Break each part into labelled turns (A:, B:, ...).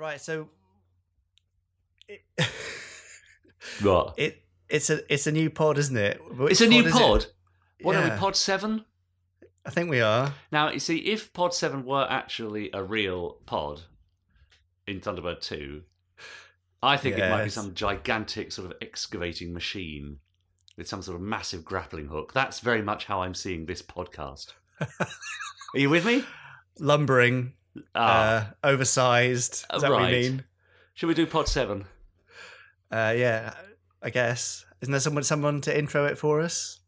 A: Right, so it,
B: What?
A: it it's a it's a new pod, isn't it? Which
B: it's a new
A: is
B: pod. What are we, pod 7?
A: I think we are.
B: Now, you see, if Pod 7 were actually a real pod in Thunderbird 2, I think it might be some gigantic sort of excavating machine with some sort of massive grappling hook. That's very much how I'm seeing this podcast. Are you with me?
A: Lumbering,
B: Ah,
A: uh, oversized. Is that what you mean?
B: should we do Pod 7?
A: Uh, yeah, I guess. Isn't there someone someone to intro it for us?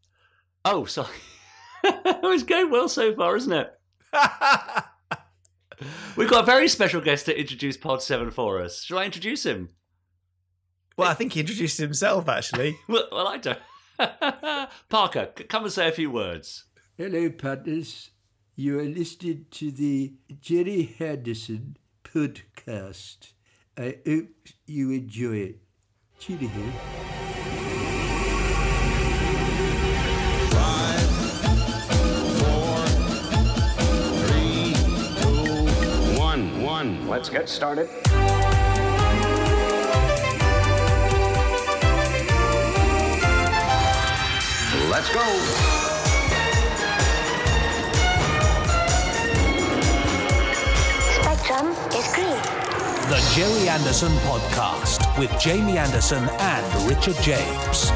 B: Oh, sorry. it's going well so far, isn't it? We've got a very special guest to introduce Pod 7 for us. Shall I introduce him?
A: well, I think he introduced himself actually.
B: Well, well I don't. Parker, come and say a few words.
C: Hello, partners. You are listening to the Gerry Henderson podcast. I hope you enjoy it. Cheerio.
D: One, one.
E: Let's get started.
D: Let's go.
F: Is green.
G: The Gerry Anderson Podcast with Jamie Anderson and Richard James.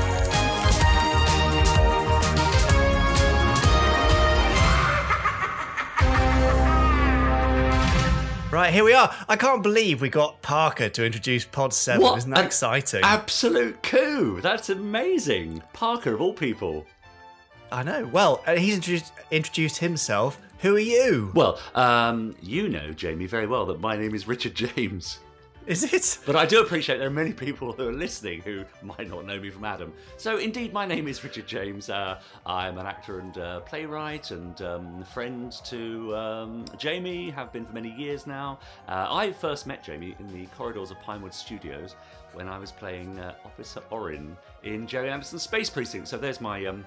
A: Right, here we are. I can't believe we got Parker to introduce Pod 7.
B: What
A: Isn't that
B: an
A: exciting?
B: Absolute coup. That's amazing. Parker, of all people.
A: I know. Well, uh, he's introduced, introduced himself. Who are you?
B: Well, um, you know, Jamie, very well that my name is Richard James.
A: Is it?
B: But I do appreciate there are many people who are listening who might not know me from Adam. So, indeed, my name is Richard James. Uh, I'm an actor and uh, playwright and um, friend to um, Jamie, have been for many years now. Uh, I first met Jamie in the corridors of Pinewood Studios when I was playing uh, Officer Orin in Gerry Anderson's Space Precinct. So, there's my um,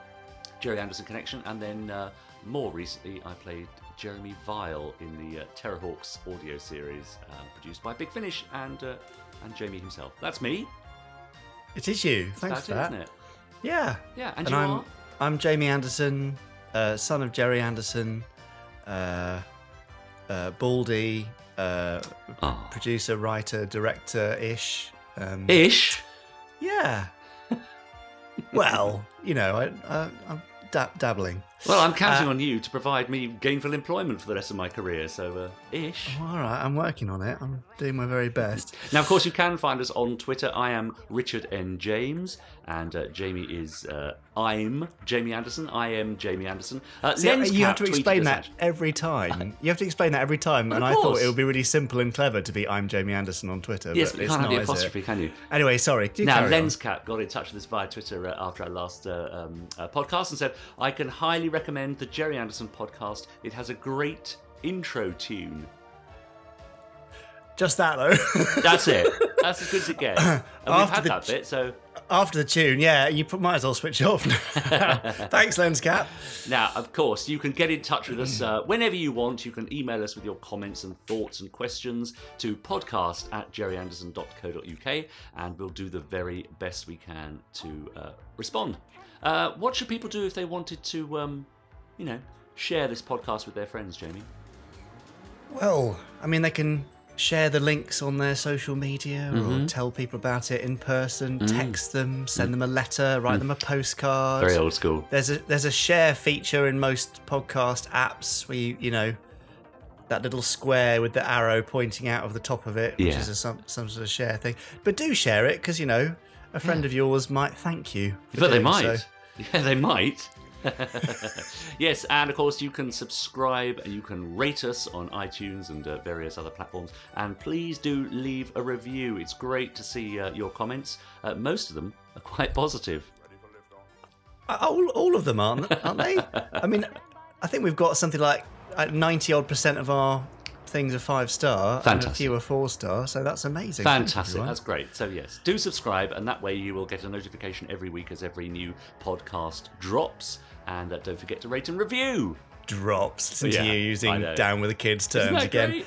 B: Gerry Anderson connection. And then uh, more recently, I played Jeremy Vile in the uh, Terrahawks audio series um, produced by Big Finish and uh, and Jamie himself. That's me.
A: It is you. Thanks
B: That's
A: for
B: it,
A: that.
B: isn't it?
A: Yeah.
B: Yeah, and,
A: And
B: you
A: I'm
B: are.
A: I'm Jamie Anderson, uh, son of Gerry Anderson, uh, uh, Baldy, uh,
B: Oh.
A: producer, writer, director ish. Um,
B: Ish.
A: yeah. well, you know, I, I, I'm dab- dabbling.
B: Well, I'm counting
A: Uh,
B: on you to provide me gainful employment for the rest of my career. So, uh, ish.
A: All right, I'm working on it. I'm doing my very best.
B: Now, of course, you can find us on Twitter. I am Richard N. James, and uh, Jamie is uh, I'm Jamie Anderson. I am Jamie Anderson. Uh,
A: See, you have to explain that
B: actually-
A: every time. You have to explain that every time, and I thought it would be really simple and clever to be I'm Jamie Anderson on Twitter.
B: Yes,
A: but
B: but you can't have the apostrophe, can you?
A: Anyway, sorry. do
B: Now. Lenscat got in touch with us via Twitter uh, after our last uh, um, uh, podcast and said, I can highly recommend the Gerry Anderson podcast. It has a great intro tune.
A: Just that though.
B: That's it. That's as good as it gets. And we've
A: After
B: had
A: the
B: that bit, so
A: After the tune, yeah, you might as well switch off. Thanks, Lenscap.
B: Now, of course, you can get in touch with us uh, whenever you want. You can email us with your comments and thoughts and questions to podcast at gerryanderson.co.uk and we'll do the very best we can to uh, respond. Uh, what should people do if they wanted to, um, you know, share this podcast with their friends, Jamie?
A: Well, I mean, they can share the links on their social media
B: Mm-hmm.
A: or tell people about it in person, text them, send them a letter, write them a postcard.
B: Mm. Very old school.
A: There's a there's a share feature in most podcast apps where you you know that little square with the arrow pointing out of the top of it, which
B: Yeah.
A: is a, some some sort of share thing. But do share it because you know a friend of yours might thank you.
B: But they might.
A: so.
B: Yeah, they might. yes, and of course, you can subscribe and you can rate us on iTunes and uh, various other platforms. And please do leave a review. It's great to see uh, your comments. Uh, most of them are quite positive.
A: Uh, All, all of them aren't, aren't they? I mean, I think we've got something like ninety odd percent of our things are five star, and a few are four star. So that's amazing.
B: Fantastic. That's great. So, yes, do subscribe, and that way you will get a notification every week as every new podcast drops. And uh, don't forget to rate and review.
A: drops. Listen
B: Yeah,
A: to you using down with the kids terms again.
B: great?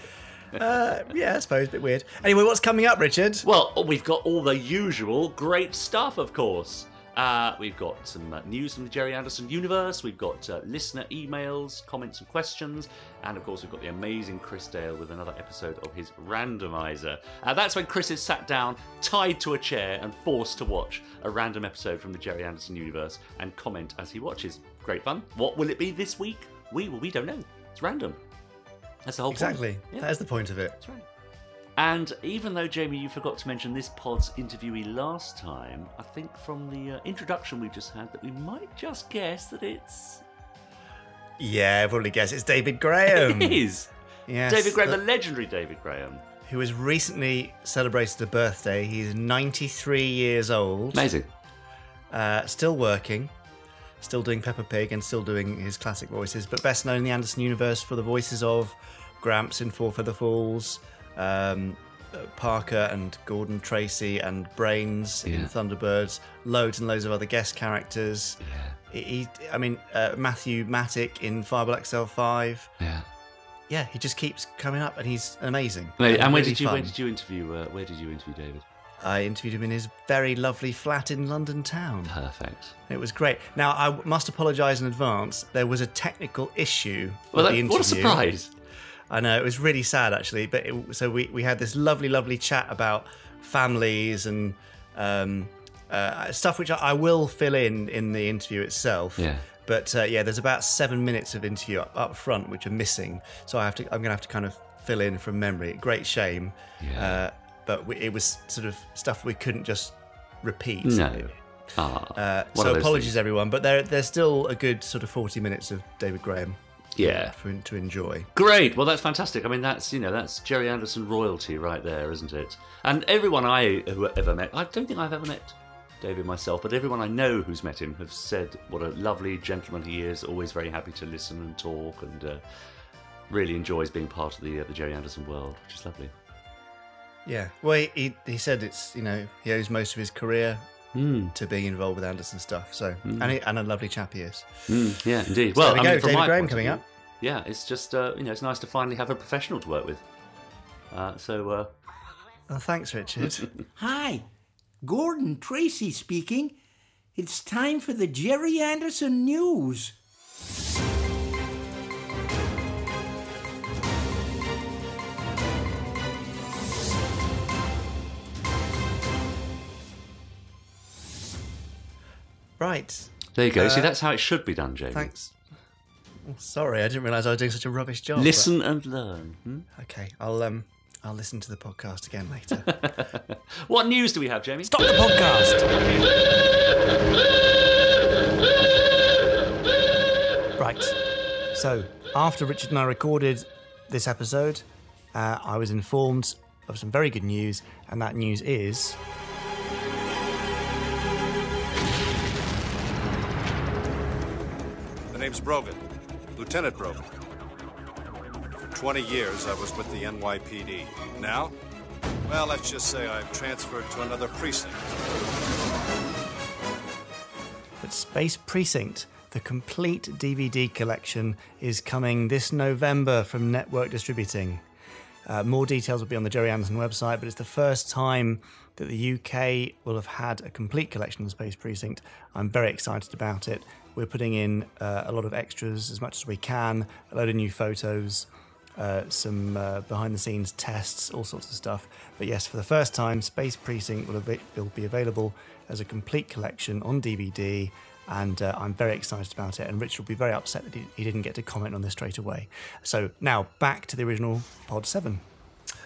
A: uh, yeah, I suppose a bit weird. Anyway, what's coming up, Richard?
B: Well, we've got all the usual great stuff, of course. Uh, we've got some uh, news from the Gerry Anderson universe. We've got uh, listener emails, comments, and questions. And of course, we've got the amazing Chris Dale with another episode of his randomizer. Uh, that's when Chris is sat down, tied to a chair, and forced to watch a random episode from the Gerry Anderson universe and comment as he watches. Great fun. What will it be this week? We well, we don't know. It's random. That's the whole
A: Exactly.
B: point. Yeah.
A: That is the point of it.
B: That's right. And even though, Jamie, you forgot to mention this pod's interviewee last time, I think from the uh, introduction we just had that we might just guess that it's.
A: Yeah, I've probably guess it's David Graham.
B: It is!
A: Yes,
B: David Graham,
A: the-
B: the legendary David Graham.
A: who has recently celebrated a birthday. He's 93 years old.
B: Amazing.
A: Uh, still working, still doing Peppa Pig, and still doing his classic voices. But best known in the Anderson universe for the voices of Gramps in Four Feather Falls, um, Parker and Gordon Tracy, and Brains in Thunderbirds. Loads and loads of other guest characters.
B: Yeah.
A: He, I mean, uh, Matthew Matic in Fireball XL5.
B: Yeah.
A: Yeah, he just keeps coming up, and he's amazing.
B: Wait, and where
A: really
B: did you where did you interview uh, where did you interview David?
A: I interviewed him in his very lovely flat in London town.
B: Perfect.
A: It was great. Now, I must apologise in advance. There was a technical issue
B: Well, that, what a surprise!
A: I know it was really sad actually. But it, so we we had this lovely, lovely chat about families and um, uh, stuff which I, I will fill in in the interview itself.
B: Yeah.
A: But uh, yeah, there's about seven minutes of interview up, up front which are missing. So I have to. I'm going to have to kind of fill in from memory. Great shame.
B: Yeah.
A: Uh, but we, it was sort of stuff we couldn't just repeat.
B: No. Ah,
A: uh, so apologies,
B: things.
A: everyone, but there, there's still a good sort of 40 minutes of David Graham
B: Yeah.
A: for, to enjoy.
B: Great. Well, that's fantastic. I mean, that's you know, that's Gerry Anderson royalty right there, isn't it? And everyone I who ever met, I don't think I've ever met David myself, but everyone I know who's met him have said what a lovely gentleman he is. Always very happy to listen and talk, and uh, really enjoys being part of the uh, the Gerry Anderson world, which is lovely.
A: Yeah. Well, he, he, he said it's, you know, he owes most of his career
B: Hmm.
A: to being involved with Anderson stuff. So, and, he, and a lovely chap he is.
B: Mm, yeah, indeed.
A: So
B: Well,
A: there we
B: I mean,
A: go,
B: from
A: David
B: my
A: Graham coming up.
B: Yeah, it's just uh, you know, it's nice to finally have a professional to work with. Uh, so uh,
A: Oh, thanks, Richard.
C: Hi, Gordon Tracy speaking. It's time for the Gerry Anderson News.
A: Right.
B: there you go. See,
A: Uh,
B: that's how it should be done, Jamie.
A: Thanks. Oh, sorry, I didn't realise I was doing such a rubbish job. but-
B: Listen and learn. Hmm?
A: Okay, I'll um, I'll listen to the podcast again later.
B: What news do we have, Jamie?
G: Stop the podcast.
A: Right. So, after Richard and I recorded this episode, uh, I was informed of some very good news, and that news is.
E: Brogan, Lieutenant Brogan. For 20 years, I was with the NYPD. Now, well, let's just say I've transferred to another precinct.
A: But Space Precinct, the complete DVD collection, is coming this November from Network Distributing. Uh, more details will be on the Gerry Anderson website, but it's the first time that the UK will have had a complete collection of Space Precinct. I'm very excited about it. We're putting in uh, a lot of extras as much as we can, a load of new photos, uh, some uh, behind the scenes tests, all sorts of stuff. But yes, for the first time, Space Precinct will, av- will be available as a complete collection on DVD. And uh, I'm very excited about it. And Rich will be very upset that he, he didn't get to comment on this straight away. So now back to the original Pod 7.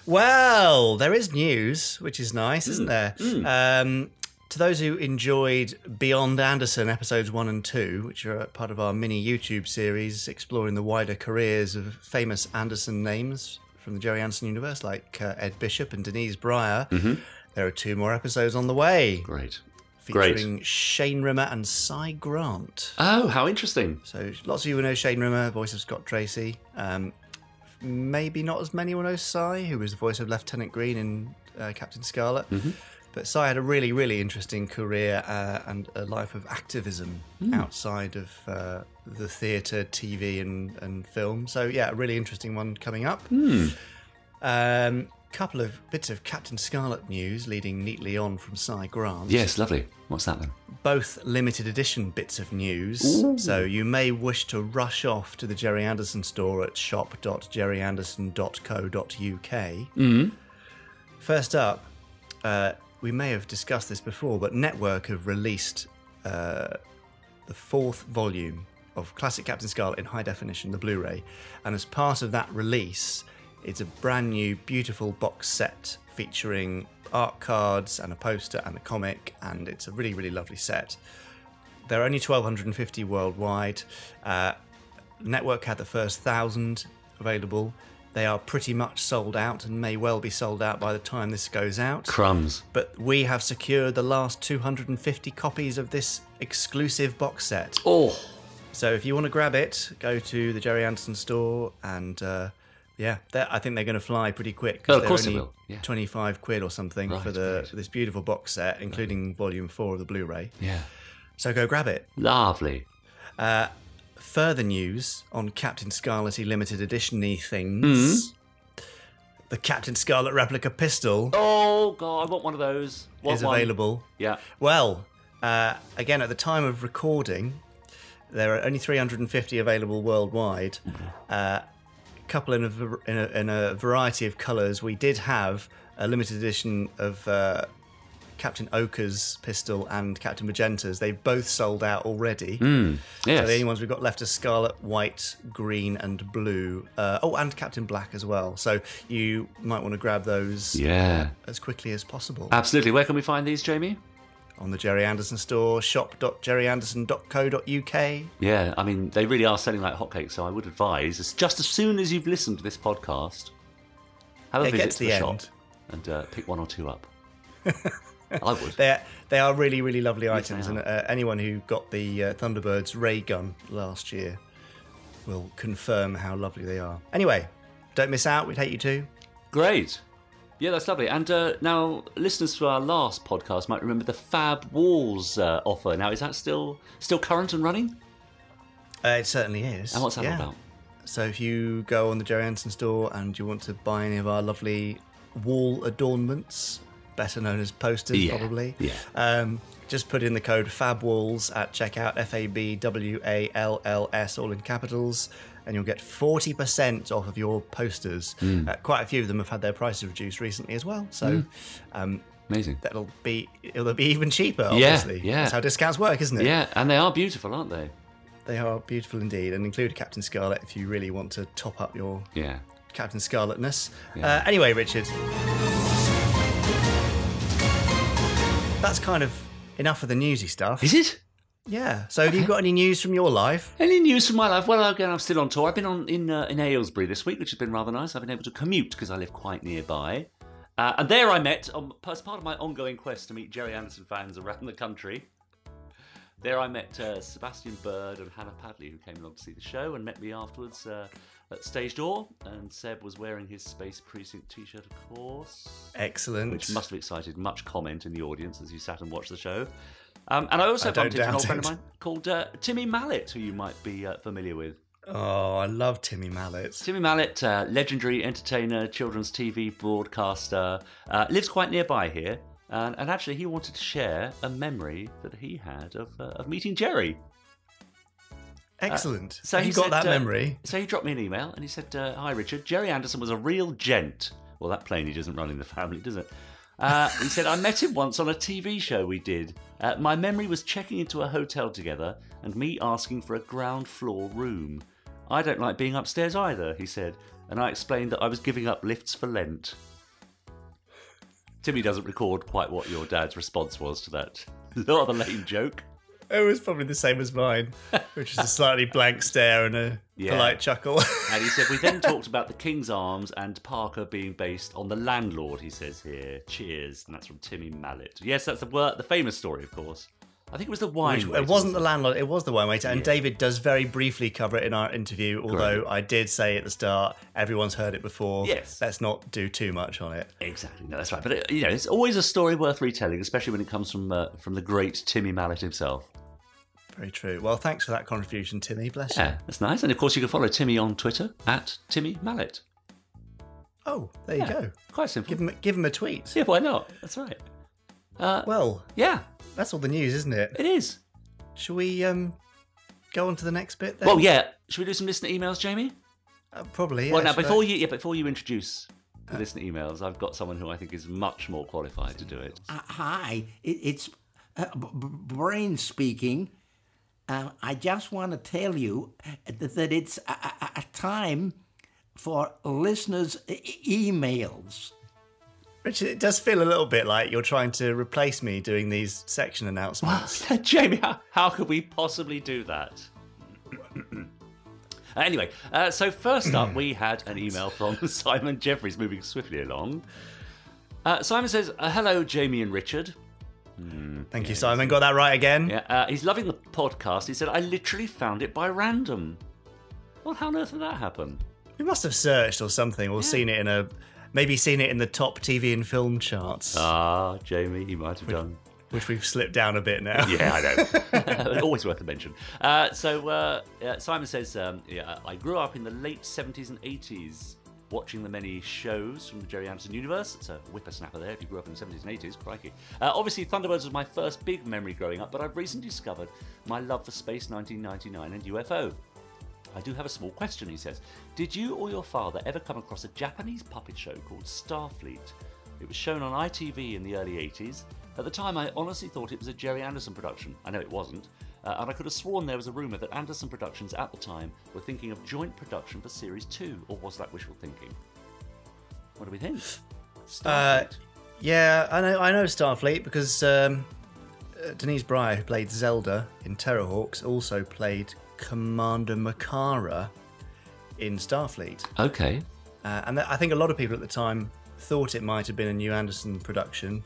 A: Well, there is news, which is nice, isn't there? Um, to those who enjoyed Beyond Anderson episodes one and two, which are part of our mini YouTube series exploring the wider careers of famous Anderson names from the Gerry Anderson universe, like uh, Ed Bishop and Denise Bryer, there are two more episodes on the way
B: Great. Great.
A: featuring Shane Rimmer and Cy Grant.
B: Oh, how interesting.
A: So lots of you will know Shane Rimmer, voice of Scott Tracy. Um, maybe not as many will know Cy, who was the voice of Lieutenant Green in uh, Captain Scarlet. But Cy had a really, really interesting career uh, and a life of activism outside of uh, the theatre, TV, and, and film. So yeah, a really interesting one coming up. Um, couple of bits of Captain Scarlet news leading neatly on from Cy Grant.
B: Yes, lovely. What's that then?
A: Both limited edition bits of news. So you may wish to rush off to the Gerry Anderson store at shop.gerryanderson.co.uk. First up, uh, we may have discussed this before, but Network have released uh, the fourth volume of Classic Captain Scarlet in high definition, the Blu ray. And as part of that release, it's a brand new, beautiful box set featuring art cards and a poster and a comic, and it's a really, really lovely set. There are only 1,250 worldwide. Uh, Network had the first thousand available. They are pretty much sold out and may well be sold out by the time this goes out.
B: Crumbs.
A: But we have secured the last 250 copies of this exclusive box set.
B: Oh,
A: So if you want to grab it, go to the Gerry Anderson store and uh, yeah, I think they're going to fly pretty quick.
B: Oh, of
A: they're
B: course they will, yeah.
A: 25 quid or something for the
B: right.
A: this beautiful box set, including volume four of the Blu-ray.
B: yeah.
A: So go grab it.
B: Lovely.
A: Further news on Captain Scarlety limited edition things.
B: Hmm?
A: The Captain Scarlet replica pistol
B: Oh, God, I want one of those. Want
A: is
B: one.
A: available.
B: Yeah.
A: Well, uh, again, at the time of recording, there are only 350 available worldwide. Uh, a couple in a, in, a, in a variety of colours. We did have a limited edition of uh, Captain Ochre's pistol and Captain Magenta's. They've both sold out already.
B: Yes.
A: So the only ones we've got left are Scarlet, White, Green, and Blue. Uh, oh, and Captain Black as well. So you might want to grab those
B: yeah.
A: as quickly as possible.
B: Absolutely. Where can we find these, Jamie?
A: On the Gerry Anderson store, shop.gerryanderson.co.uk.
B: Yeah, I mean, they really are selling like hotcakes, so I would advise, just as soon as you've listened to this podcast, have a
A: Yeah,
B: visit
A: get to the
B: the, shop and uh, pick one or two up. I would.
A: They're, they are really, really lovely
B: they
A: items, and uh, anyone who got the uh, Thunderbirds ray gun last year will confirm how lovely they are. Anyway, don't miss out. We'd hate you to.
B: Great. Yeah, that's lovely. And uh, now, listeners to our last podcast might remember the Fab Walls uh, offer. Now, is that still still current and running?
A: Uh, it certainly is.
B: And what's that all
A: Yeah.
B: about?
A: So if you go on the Gerry Anderson store and you want to buy any of our lovely wall adornments, better known as posters,
B: Yeah,
A: probably,
B: yeah.
A: um, just put in the code FABWALLS at checkout, F A B W A L L S, all in capitals, and you'll get 40% off of your posters.
B: Hmm.
A: Uh, quite a few of them have had their prices reduced recently as well. So
B: Hmm.
A: um,
B: Amazing.
A: that'll be it'll be even cheaper,
B: Yeah,
A: obviously.
B: yeah.
A: That's how discounts work, isn't it?
B: Yeah, and they are beautiful, aren't they?
A: They are beautiful indeed, and include Captain Scarlet if you really want to top up your
B: Yeah.
A: Captain Scarletness.
B: Yeah.
A: Uh, anyway, Richard, that's kind of enough of the newsy stuff.
B: Is it?
A: Yeah. So, have you got any news from your life?
B: Any news from my life? Well, again, I'm still on tour. I've been on in uh, in Aylesbury this week, which has been rather nice. I've been able to commute because I live quite nearby. Uh, and there I met, um, as part of my ongoing quest to meet Gerry Anderson fans around the country, there I met uh, Sebastian Bird and Hannah Padley, who came along to see the show and met me afterwards uh, at stage door. And Seb was wearing his Space Precinct t shirt, of course
A: Excellent.
B: which must have excited much comment in the audience as you sat and watched the show. Um, and I also
A: I
B: bumped into an old friend of mine called uh, Timmy Mallett, who you might be uh, familiar with.
A: Oh, I love Timmy Mallett.
B: Timmy Mallett, uh, legendary entertainer, children's TV broadcaster, uh, lives quite nearby here. And, and actually, he wanted to share a memory that he had of, uh, of meeting Gerry.
A: Excellent.
B: So
A: Have
B: he
A: got
B: said,
A: that
B: uh,
A: memory?
B: So he dropped me an email and he said, uh, "Hi Richard, Gerry Anderson was a real gent." Well, that plainly doesn't run in the family, does it? Uh, he said, "I met him once on a TV show we did. Uh, my memory was checking into a hotel together and me asking for a ground floor room. I don't like being upstairs either," he said, and I explained that I was giving up lifts for Lent. Timmy doesn't record quite what your dad's response was to that rather lame joke.
A: It was probably the same as mine, which is a slightly blank stare and a
B: Yeah.
A: polite chuckle.
B: And he said, We then talked about the King's Arms and Parker being based on the landlord, he says here. Cheers. And that's from Timmy Mallett. Yes, that's the, the famous story, of course. I think it was the wine.
A: Which,
B: waiter,
A: it wasn't the landlord, it was the wine waiter. And
B: Yeah.
A: David does very briefly cover it in our interview, although
B: Great.
A: I did say at the start, everyone's heard it before.
B: Yes.
A: Let's not do too much on it.
B: Exactly. No, that's right. But, it, you know, it's always a story worth retelling, especially when it comes from, uh, from the great Timmy Mallett himself.
A: Very true. Well, thanks for that contribution, Timmy. Bless you.
B: Yeah, that's nice. And of course, you can follow Timmy on Twitter at Timmy Mallett.
A: Oh, there you go.
B: Quite simple.
A: Give him, give him a tweet.
B: Yeah, why not? That's right. Uh,
A: Well,
B: yeah,
A: that's all the news, isn't it?
B: it is.
A: Shall we um, go on to the next bit then?
B: Well, yeah. Should we do some listener emails, Jamie?
A: Uh, probably. Yeah,
B: well, now
A: should I-
B: before you, yeah, before you introduce the listener emails, I've got someone who I think is much more qualified to do it.
C: Uh, hi, it, it's uh, B- B- Brain speaking. Uh, I just want to tell you that, that it's a, a, a time for listeners' e- emails.
A: Richard, it does feel a little bit like you're trying to replace me doing these section announcements.
B: Jamie, how, how could we possibly do that? anyway, uh, so first up, we had an email from Simon Jeffries, moving swiftly along. Uh, Simon says, uh, "Hello, Jamie and Richard.
A: Thank you, Simon. Got that right again.
B: Yeah, uh, he's loving the podcast. He said I literally found it by random. Well, how on earth did that happen?
A: We must have searched or something, or seen it in a maybe seen it in the top TV and film charts,
B: Ah, Jamie, you might have done.
A: which we've slipped down a bit now.
B: Yeah, I know. Always worth a mention. Uh, so uh, uh, Simon says, um, yeah, I grew up in the late 70s and 80s watching the many shows from the Gerry Anderson universe. It's a whippersnapper there if you grew up in the 70s and 80s, crikey. Uh, obviously, Thunderbirds was my first big memory growing up, but I've recently discovered my love for Space 1999 and UFO. I do have a small question, he says. Did you or your father ever come across a Japanese puppet show called Starfleet? It was shown on ITV in the early 80s. At the time, I honestly thought it was a Gerry Anderson production. I know it wasn't. Uh, and I could have sworn there was a rumour that Anderson Productions at the time were thinking of joint production for Series 2, or was that wishful thinking? What do we think?
A: Uh,
B: Starfleet.
A: Yeah, I know. I know Starfleet because um, uh, Denise Bryer, who played Zelda in Terrahawks, also played Commander Makara in Starfleet.
B: okay.
A: Uh, and th- I think a lot of people at the time thought it might have been a new Anderson production.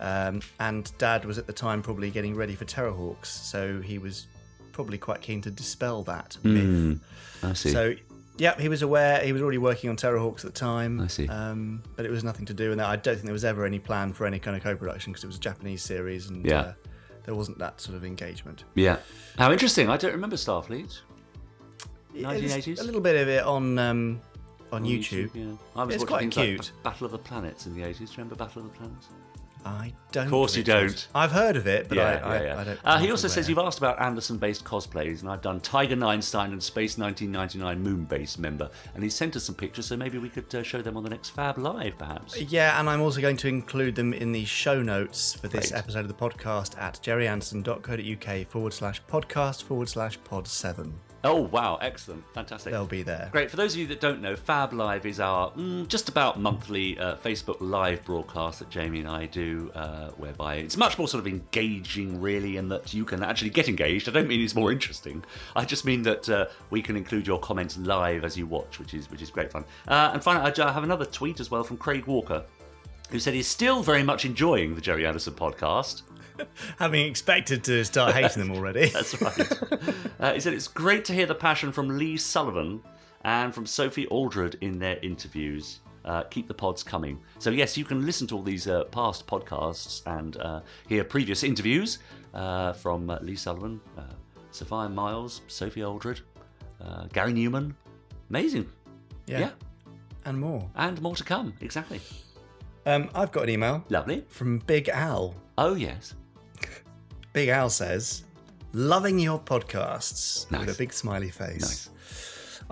A: Um, and Dad was at the time probably getting ready for Terrahawks, so he was probably quite keen to dispel that myth.
B: I see.
A: So, yeah, he was aware. He was already working on Terrahawks at the time.
B: I see.
A: Um, but it was nothing to do with that. I don't think there was ever any plan for any kind of co-production because it was a Japanese series, and
B: Yeah.
A: uh, there wasn't that sort of engagement.
B: yeah. How interesting. I don't remember Starfleet.
A: There's
B: 1980s?
A: A little bit of it on um, on YouTube.
B: Yeah. I was
A: It's
B: watching
A: quite
B: things like
A: cute.
B: Battle of the Planets in the 80s. Do you remember Battle of the Planets?
A: I don't.
B: Of course you don't.
A: I've heard of it, but I, I, I don't.
B: Uh, he also says you've asked about Anderson-based cosplays, and I've done Tiger Ninestein and Space 1999 Moon-based member, and he sent us some pictures, so maybe we could uh, show them on the next Fab Live, perhaps.
A: Yeah, and I'm also going to include them in the show notes for this episode of the podcast at gerryanderson.co.uk forward slash podcast forward slash pod seven.
B: Oh wow, excellent, fantastic.
A: They'll be there.
B: Great. For those of you that don't know, Fab Live is our mm, just about monthly uh, Facebook Live broadcast that Jamie and I do, uh, whereby it's much more sort of engaging, really, and that you can actually get engaged. I don't mean it's more interesting. I just mean that uh, we can include your comments live as you watch, which is which is great fun. Uh, and finally, I have another tweet as well from Craig Walker. Who said he's still very much enjoying the Gerry Anderson podcast?
A: Having expected to start hating them already.
B: That's right. uh, he said it's great to hear the passion from Lee Sullivan and from Sophie Aldred in their interviews. Uh, keep the pods coming. So yes, you can listen to all these uh, past podcasts and uh, hear previous interviews uh, from uh, Lee Sullivan, uh, Sophia Myles, Sophie Aldred, uh, Gary Newman. Amazing.
A: yeah.
B: yeah,
A: and more.
B: and more to come. Exactly.
A: Um, I've got an email
B: Lovely.
A: from Big Al.
B: Oh yes.
A: Big Al says, "Loving your podcasts."
B: Nice.
A: With a big smiley face.
B: Nice.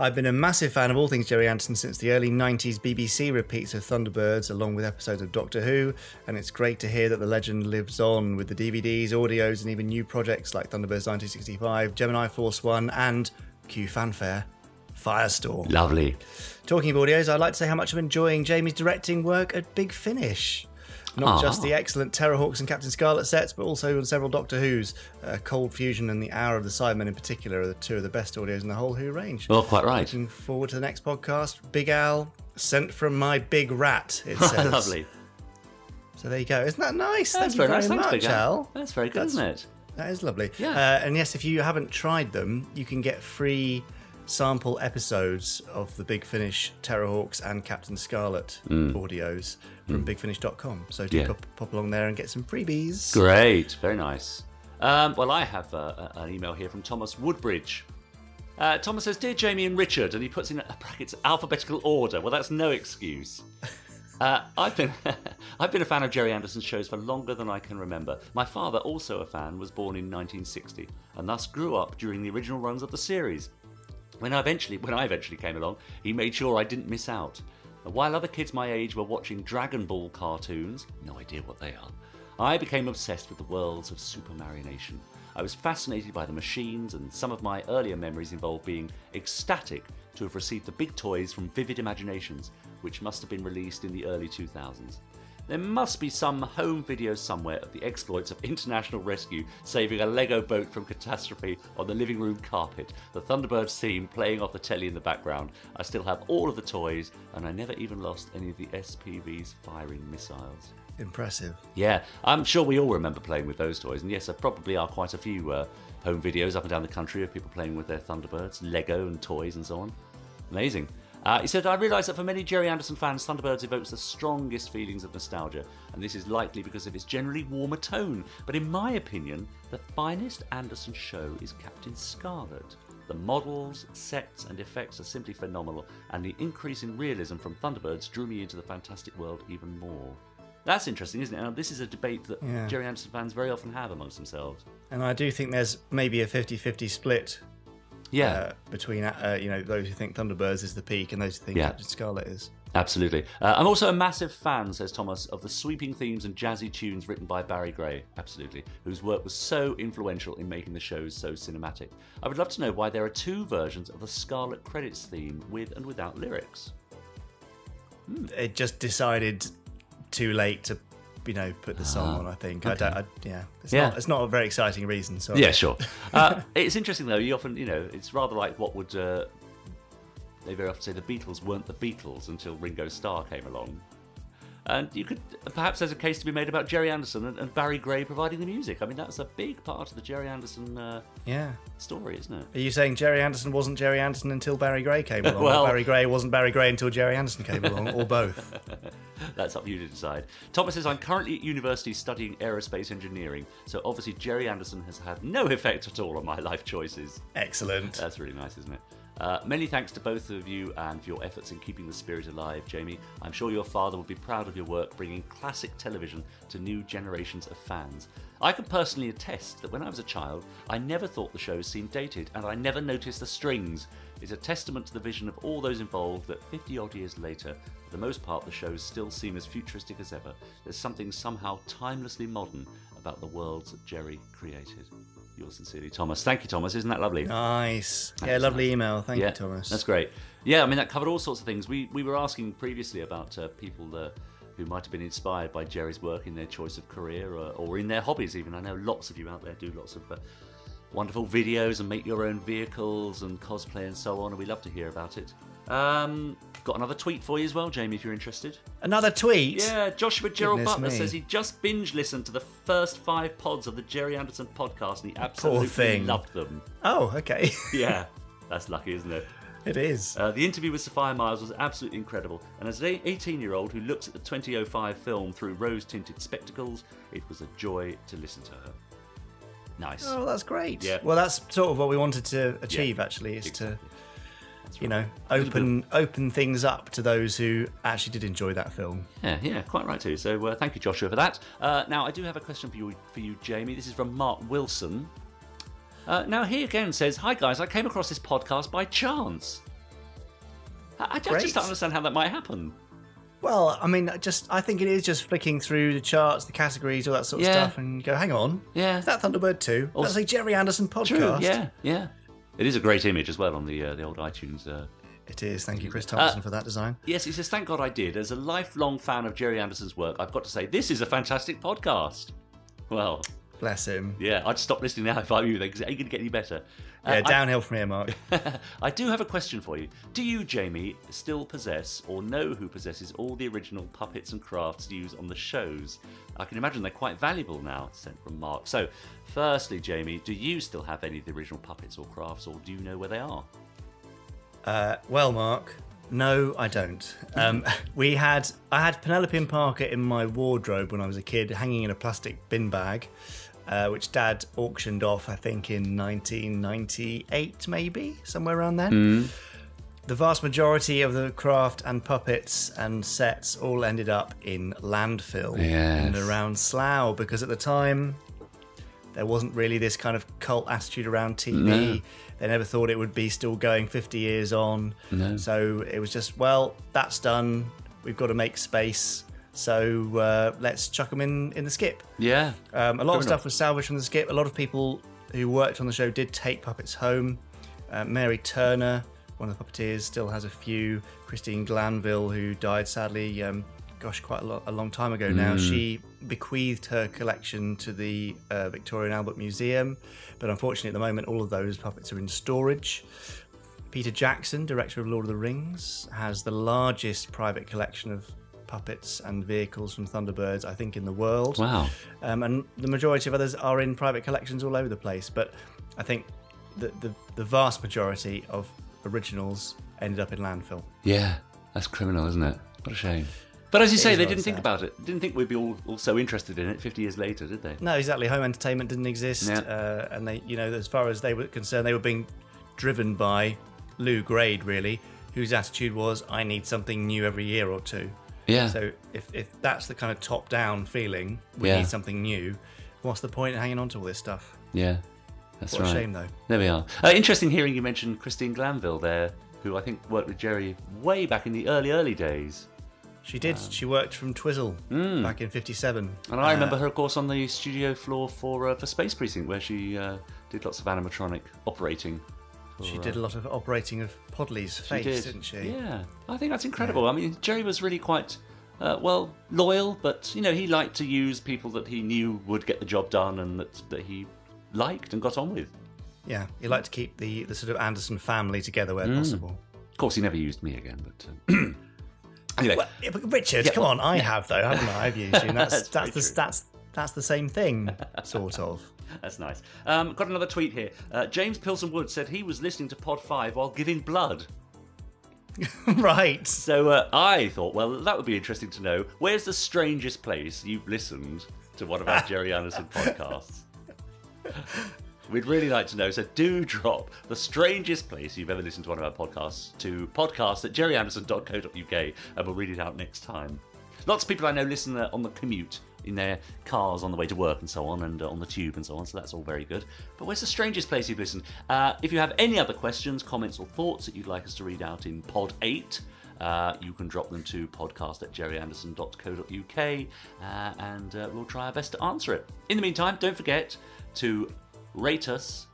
A: I've been a massive fan of all things Gerry Anderson since the early 90s BBC repeats of Thunderbirds, along with episodes of Doctor Who, and it's great to hear that the legend lives on with the DVDs, audios, and even new projects like Thunderbirds 1965, Gemini Force One, and Q Fanfare, Firestorm.
B: Lovely.
A: Talking of audios, I'd like to say how much I'm enjoying Jamie's directing work at Big Finish. Not
B: Ah.
A: just the excellent Terrahawks and Captain Scarlet sets, but also on several Doctor Who's. Uh, Cold Fusion and The Hour of the Cybermen in particular are the two of the best audios in the whole Who range.
B: Oh, quite right.
A: Looking forward to the next podcast. Big Al, sent from my big rat, it says.
B: Lovely.
A: So there you go. Isn't that nice?
B: That's
A: Thank
B: very nice.
A: very
B: Thanks,
A: much,
B: Al.
A: Al.
B: That's very good,
A: That's-
B: isn't it?
A: That is lovely.
B: Yeah.
A: Uh, and yes, if you haven't tried them, you can get free sample episodes of the Big Finish Terrahawks and Captain Scarlet audios from bigfinish.com. So do
B: Mm. Yeah.
A: pop, pop along there and get some freebies.
B: Great, very nice. Um, well, I have uh, a- an email here from Thomas Woodbridge. Uh, Thomas says, Dear Jamie and Richard, and he puts in brackets alphabetical order. Well, that's no excuse. Uh, I've been I've been a fan of Gerry Anderson's shows for longer than I can remember. My father, also a fan, was born in 1960 and thus grew up during the original runs of the series. When I eventually when I eventually came along, he made sure I didn't miss out. While other kids my age were watching Dragon Ball cartoons, no idea what they are, I became obsessed with the worlds of Supermarionation. I was fascinated by the machines, and some of my earlier memories involve being ecstatic to have received the big toys from Vivid Imaginations, which must have been released in the early 2000s. There must be some home video somewhere of the exploits of International Rescue saving a Lego boat from catastrophe on the living room carpet, the Thunderbirds theme playing off the telly in the background. I still have all of the toys, and I never even lost any of the SPV's firing missiles.
A: Impressive.
B: Yeah, I'm sure we all remember playing with those toys, and yes, there probably are quite a few uh, home videos up and down the country of people playing with their Thunderbirds, Lego and toys and so on. Amazing. Uh, he said, I realise that for many Gerry Anderson fans, Thunderbirds evokes the strongest feelings of nostalgia, and this is likely because of its generally warmer tone. But in my opinion, the finest Anderson show is Captain Scarlet. The models, sets, and effects are simply phenomenal, and the increase in realism from Thunderbirds drew me into the fantastic world even more. That's interesting, isn't it? Now, this is a debate that
A: Yeah.
B: Gerry Anderson fans very often have amongst themselves.
A: And I do think there's maybe a 50 50 split
B: Yeah,
A: uh, between uh, you know those who think Thunderbirds is the peak and those who think
B: Yeah.
A: Captain Scarlet is.
B: Absolutely. Uh, I'm also a massive fan, says Thomas, of the sweeping themes and jazzy tunes written by Barry Gray, absolutely, whose work was so influential in making the shows so cinematic. I would love to know why there are two versions of the Scarlet Credits theme with and without lyrics.
A: It just decided too late to you know put the song on. I think I don't. I, yeah, it's
B: Ah, Yeah.
A: not. It's not a very exciting reason. So
B: Yeah, sure. Uh, it's interesting, though, you often, you know, it's rather like what would. Uh, they very often say the Beatles weren't the Beatles until Ringo Starr came along. And you could perhaps there's a case to be made about Gerry Anderson and, and Barry Gray providing the music. I mean, that's a big part of the Gerry Anderson uh,
A: yeah.
B: story, isn't it?
A: Are you saying Gerry Anderson wasn't Gerry Anderson until Barry Gray came along?
B: Well-
A: or Barry Gray wasn't Barry Gray until Gerry Anderson came along, or both?
B: That's up to you to decide. Thomas says, I'm currently at university studying aerospace engineering, so obviously Gerry Anderson has had no effect at all on my life choices.
A: Excellent.
B: That's really nice, isn't it? Uh, many thanks to both of you and for your efforts in keeping the spirit alive, Jamie. I'm sure your father would be proud of your work bringing classic television to new generations of fans. I can personally attest that when I was a child, I never thought the shows seemed dated and I never noticed the strings. It's a testament to the vision of all those involved that 50 odd years later, for the most part, the shows still seem as futuristic as ever. There's something somehow timelessly modern about the worlds that Gerry created. Yours sincerely, Thomas. Thank you, Thomas. Isn't that lovely?
A: Nice. Yeah, lovely
B: nice.
A: email. Thank
B: yeah,
A: you, Thomas.
B: That's great. Yeah, I mean that covered all sorts of things. We we were asking previously about uh, people uh, who might have been inspired by Gerry's work in their choice of career or, or in their hobbies. Even I know lots of you out there do lots of. Uh, Wonderful videos and make your own vehicles and cosplay and so on, and we love to hear about it. Um, got another tweet for you as well, Jamie, if you're interested.
A: Another tweet.
B: Yeah, Joshua Gerald
A: Goodness
B: Butler
A: me.
B: says he just binge listened to the first five pods of the Gerry Anderson podcast and he absolutely
A: thing.
B: loved them.
A: Oh, okay.
B: Yeah, that's lucky, isn't it?
A: it is.
B: Uh, the interview with Sophia Myles was absolutely incredible, and as an 18 year old who looks at the 2005 film through rose tinted spectacles, it was a joy to listen to her. Nice.
A: Oh, that's great.
B: Yeah.
A: Well, that's sort of what we wanted to achieve.
B: Yeah,
A: Actually, is
B: exactly.
A: to
B: That's
A: you
B: right.
A: know
B: little bit
A: open open things up to those who actually did enjoy that film.
B: Yeah, yeah, quite right too. So uh, thank you, Joshua, for that. Uh, now I do have a question for you, for you, Jamie. This is from Mark Wilson. Uh, now he again says, "Hi guys, I came across this podcast by chance. I, I just- don't understand how that might happen.
A: Well, I mean, just I think it is just flicking through the charts, the categories, all that sort of
B: Yeah.
A: stuff, and go, hang on,
B: Yeah.
A: is that Thunderbird too? That's a Gerry Anderson podcast.
B: True. Yeah, yeah. It is a great image as well on the uh, the old iTunes. Uh,
A: It is. Thank you, Chris Thompson,
B: Uh,
A: for that design.
B: Yes, he says, Thank God I did. As a lifelong fan of Gerry Anderson's work, I've got to say, this is a fantastic podcast. Well,
A: Bless him.
B: yeah, I'd stop listening now if I were you, because it ain't going to get any better. Uh,
A: Yeah,
B: I-
A: downhill from here, Mark.
B: I do have a question for you. Do you, Jamie, still possess or know who possesses all the original puppets and crafts used on the shows? I can imagine they're quite valuable now, sent from Mark. So, firstly, Jamie, do you still have any of the original puppets or crafts, or do you know where they are?
A: Uh, well, Mark, no, I don't. Um, we had I had Penelope and Parker in my wardrobe when I was a kid, hanging in a plastic bin bag. Uh, which Dad auctioned off, I think, in 1998, maybe somewhere around then. The vast majority of the craft and puppets and sets all ended up in landfill
B: Yes.
A: and around Slough because at the time there wasn't really this kind of cult attitude around TV. They never thought it would be still going 50 years on. So it was just, well, that's done. We've got to make space. So uh, let's chuck them in, in the skip.
B: Yeah.
A: Um, a lot of stuff was salvaged from the skip. A lot of people who worked on the show did take puppets home. Uh, Mary Turner, one of the puppeteers, still has a few. Christine Glanville, who died sadly, um, gosh, quite a, a long time ago now,
B: Mm.
A: she bequeathed her collection to the uh, Victoria and Albert Museum. But unfortunately, at the moment, all of those puppets are in storage. Peter Jackson, director of Lord of the Rings, has the largest private collection of puppets and vehicles from Thunderbirds, I think, in the world.
B: Wow.
A: Um, and the majority of others are in private collections all over the place. But I think the, the, the vast majority of originals ended up in landfill.
B: Yeah. That's criminal, isn't it? What a shame. But as you say, they didn't think
A: sad.
B: about it. Didn't think we'd be all, all so interested in it 50 years later, did they?
A: No, exactly. Home entertainment didn't exist,
B: Yeah.
A: uh, and they, you know, as far as they were concerned, they were being driven by Lew Grade, really, whose attitude was, "I need something new every year or two.
B: Yeah.
A: So if, if that's the kind of top-down feeling, we
B: Yeah.
A: need something new. What's the point in hanging on to all this stuff?
B: Yeah. That's
A: What a
B: right.
A: shame, though.
B: There we are. Uh, interesting hearing you mention Christine Glanville there, who I think worked with Gerry way back in the early, early days.
A: She did. She worked from Twizzle back in '57.
B: And I remember her, of course, on the studio floor for uh, for Space Precinct, where she uh, did lots of animatronic operating.
A: She did a lot of operating of Podly's face,
B: did.
A: didn't she?
B: Yeah, I think that's incredible. I mean, Gerry was really quite, uh, well, loyal, but, you know, he liked to use people that he knew would get the job done and that, that he liked and got on with.
A: Yeah. He liked to keep the, the sort of Anderson family together where
B: Mm.
A: possible.
B: Of course, he never used me again, but. Uh, anyway,
A: Well, yeah, but Richard,
B: Yeah,
A: come
B: well,
A: on, I have though, haven't I? I've used you. And that's
B: That's
A: that's, the,
B: true.
A: that's that's the same thing, sort of.
B: That's nice. Um, got another tweet here. Uh, James Pilson Wood said he was listening to Pod 5 while giving blood.
A: right.
B: So uh, I thought, well, that would be interesting to know. Where's the strangest place you've listened to one of our Gerry Anderson podcasts? We'd really like to know. So do drop the strangest place you've ever listened to one of our podcasts to podcast at gerryanderson.co.uk and we'll read it out next time. Lots of people I know listen on the commute in their cars on the way to work and so on, and uh, on the tube and so on. So that's all very good. But where's the strangest place you've listened? Uh, if you have any other questions, comments, or thoughts that you'd like us to read out in Pod 8, uh, you can drop them to podcast at gerryanderson.co.uk uh, and uh, we'll try our best to answer it. In the meantime, don't forget to rate us,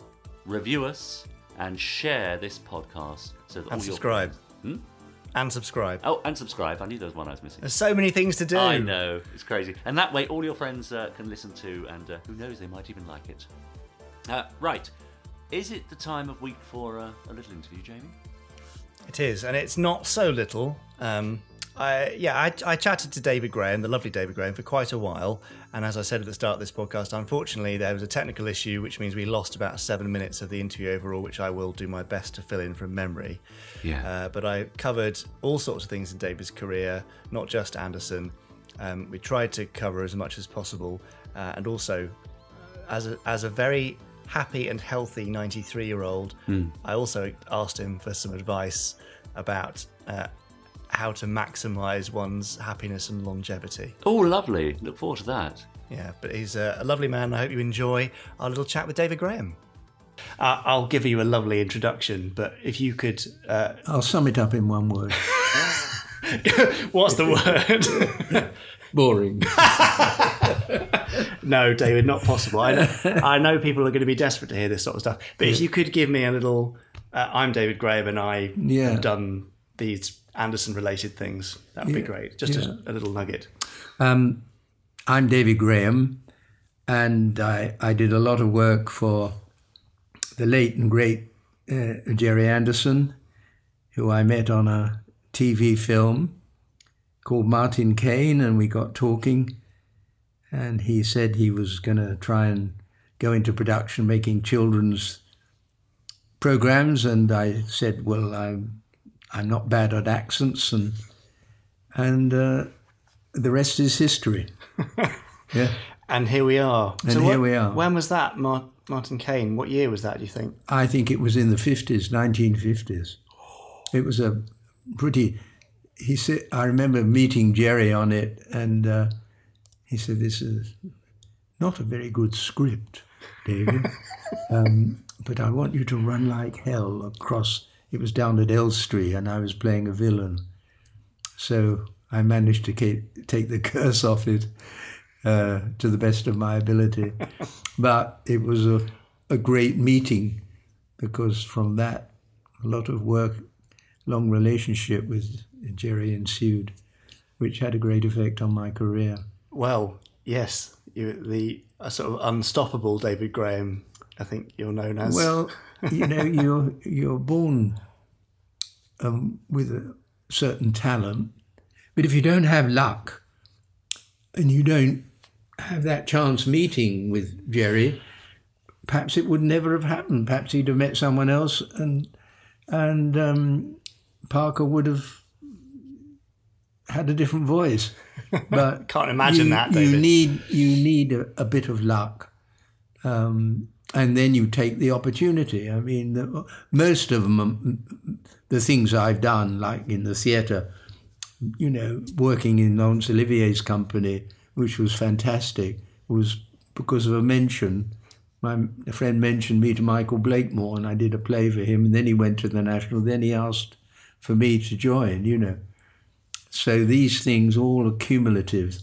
B: review us, and share this podcast so that
A: And
B: all your
A: subscribe.
B: Hmm?
A: And subscribe.
B: Oh, and subscribe. I knew there was one I was missing.
A: There's so many things to do.
B: I know, it's crazy. And that way, all your friends uh, can listen to, and uh, who knows, they might even like it. Uh, right. Is it the time of week for uh, a little interview, Jamie?
A: It is, and it's not so little. Um, I, yeah, I, I chatted to David Graham, the lovely David Graham, for quite a while. And as I said at the start of this podcast, unfortunately, there was a technical issue, which means we lost about seven minutes of the interview overall, which I will do my best to fill in from memory.
B: Yeah.
A: Uh, but I covered all sorts of things in David's career, not just Anderson. Um, we tried to cover as much as possible, uh, and also as a, as a very happy and healthy 93 year old, I also asked him for some advice about uh, how to maximize one's happiness and longevity.
B: Oh, lovely. Look forward to that.
A: Yeah, but he's a, a lovely man. I hope you enjoy our little chat with David Graham. Uh, I'll give you a lovely introduction, but if you could, uh,
C: I'll sum it up in one word.
A: what's the word?
C: Boring.
A: No, David, not possible. I know, I know people are going to be desperate to hear this sort of stuff. But if you could give me a little, uh, I'm David Graham and I
C: Yeah.
A: have done these Anderson related things, that would be great. Just
C: Yeah.
A: a, a little nugget.
C: Um, I'm David Graham, and I, I did a lot of work for the late and great uh, Gerry Anderson, who I met on a TV film called Martin Kane, and we got talking. And he said he was going to try and go into production making children's programs, and I said, "Well, I'm I'm not bad at accents," and and uh, the rest is history. yeah.
A: And here we are.
C: And here
A: what-
C: we are.
A: When was that, Mar- Martin Kane? What year was that, do you think?
C: I think it was in the 50s, 1950s. It was a pretty. He said, I remember meeting Gerry on it, and uh, he said, This is not a very good script, David, um, but I want you to run like hell across. It was down at Elstree, and I was playing a villain. So I managed to ca- take the curse off it uh, to the best of my ability. but it was a, a great meeting because from that, a lot of work, long relationship with Gerry ensued, which had a great effect on my career.
A: Well, yes, you, the sort of unstoppable David Graham, I think you're known as.
C: Well, you know, you're you're born um, with a certain talent, but if you don't have luck, and you don't have that chance meeting with Gerry, perhaps it would never have happened. Perhaps he'd have met someone else, and and um, Parker would have had a different voice. But
A: Can't imagine
C: you,
A: that,
C: You need you need a, a bit of luck um, and then you take the opportunity. I mean, the, most of them, the things I've done, like in the theatre, you know, working in Laurence Olivier's company, which was fantastic, was because of a mention. My friend mentioned me to Michael Blakemore, and I did a play for him, and then he went to the National. Then he asked for me to join, you know. So these things all are cumulative.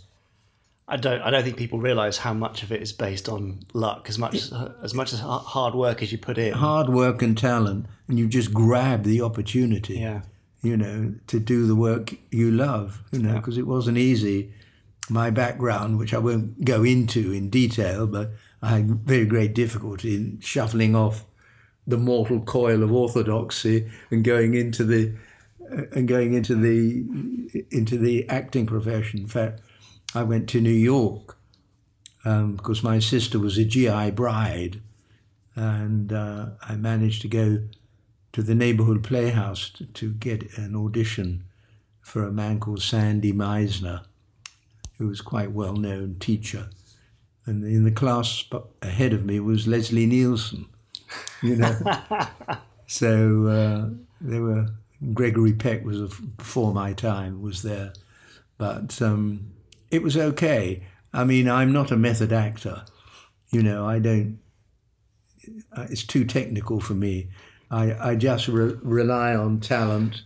A: I don't. I don't think people realise how much of it is based on luck, as much as, as much as hard work as you put in.
C: hard work and talent, and you just grab the opportunity.
A: Yeah.
C: You know, to do the work you love. You know, because it wasn't easy. My background, which I won't go into in detail, but I had very great difficulty in shuffling off the mortal coil of orthodoxy and going into the uh, and going into the into the acting profession. In fact, I went to New York um, because my sister was a GI bride, and uh, I managed to go to the neighborhood playhouse to, to get an audition for a man called Sandy Meisner, who was quite well known teacher. And in the class ahead of me was Leslie Nielsen, you know. so uh, there were Gregory Peck was a, before my time was there, but um, it was okay. I mean, I'm not a method actor, you know. I don't. uh, It's too technical for me. I I just re- rely on talent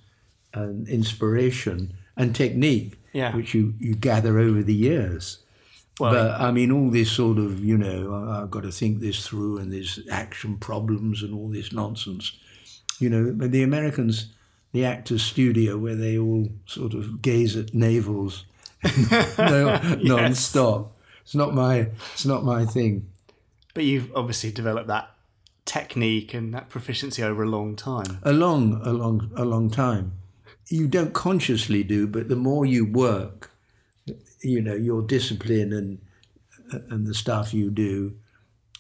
C: and inspiration and technique,
A: Yeah.
C: which you you gather over the years.
A: Well,
C: but I mean, all this sort of, you know, I've got to think this through and there's action problems and all this nonsense. You know, but the Americans, the actors' studio where they all sort of gaze at navels no, non-stop. It's not my, it's not my thing.
A: but you've obviously developed that technique and that proficiency over a long time.
C: A long, a long, a long time. You don't consciously do, but the more you work, you know, your discipline and and the stuff you do.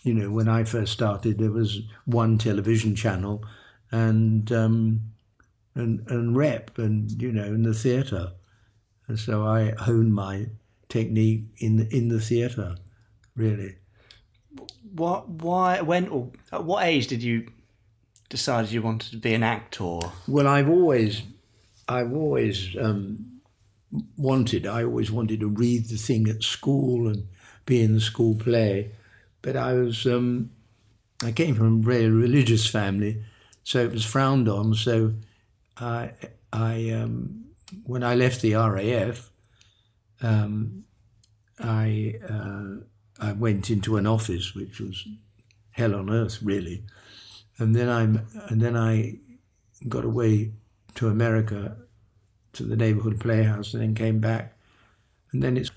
C: You know, when I first started, there was one television channel, and um, and and rep, and you know, in the theatre, and so I honed my technique in the, in the theatre, really.
A: What? Why? When? Or at what age did you decide you wanted to be an actor?
C: Well, I've always, I've always um, wanted. I always wanted to read the thing at school and be in the school play, but I was, um, I came from a very religious family, so it was frowned on. So, I, I, um, when I left the RAF, um, I, uh, I went into an office which was hell on earth, really, and then I'm, and then I got away to America to the neighborhood playhouse and then came back. And then it's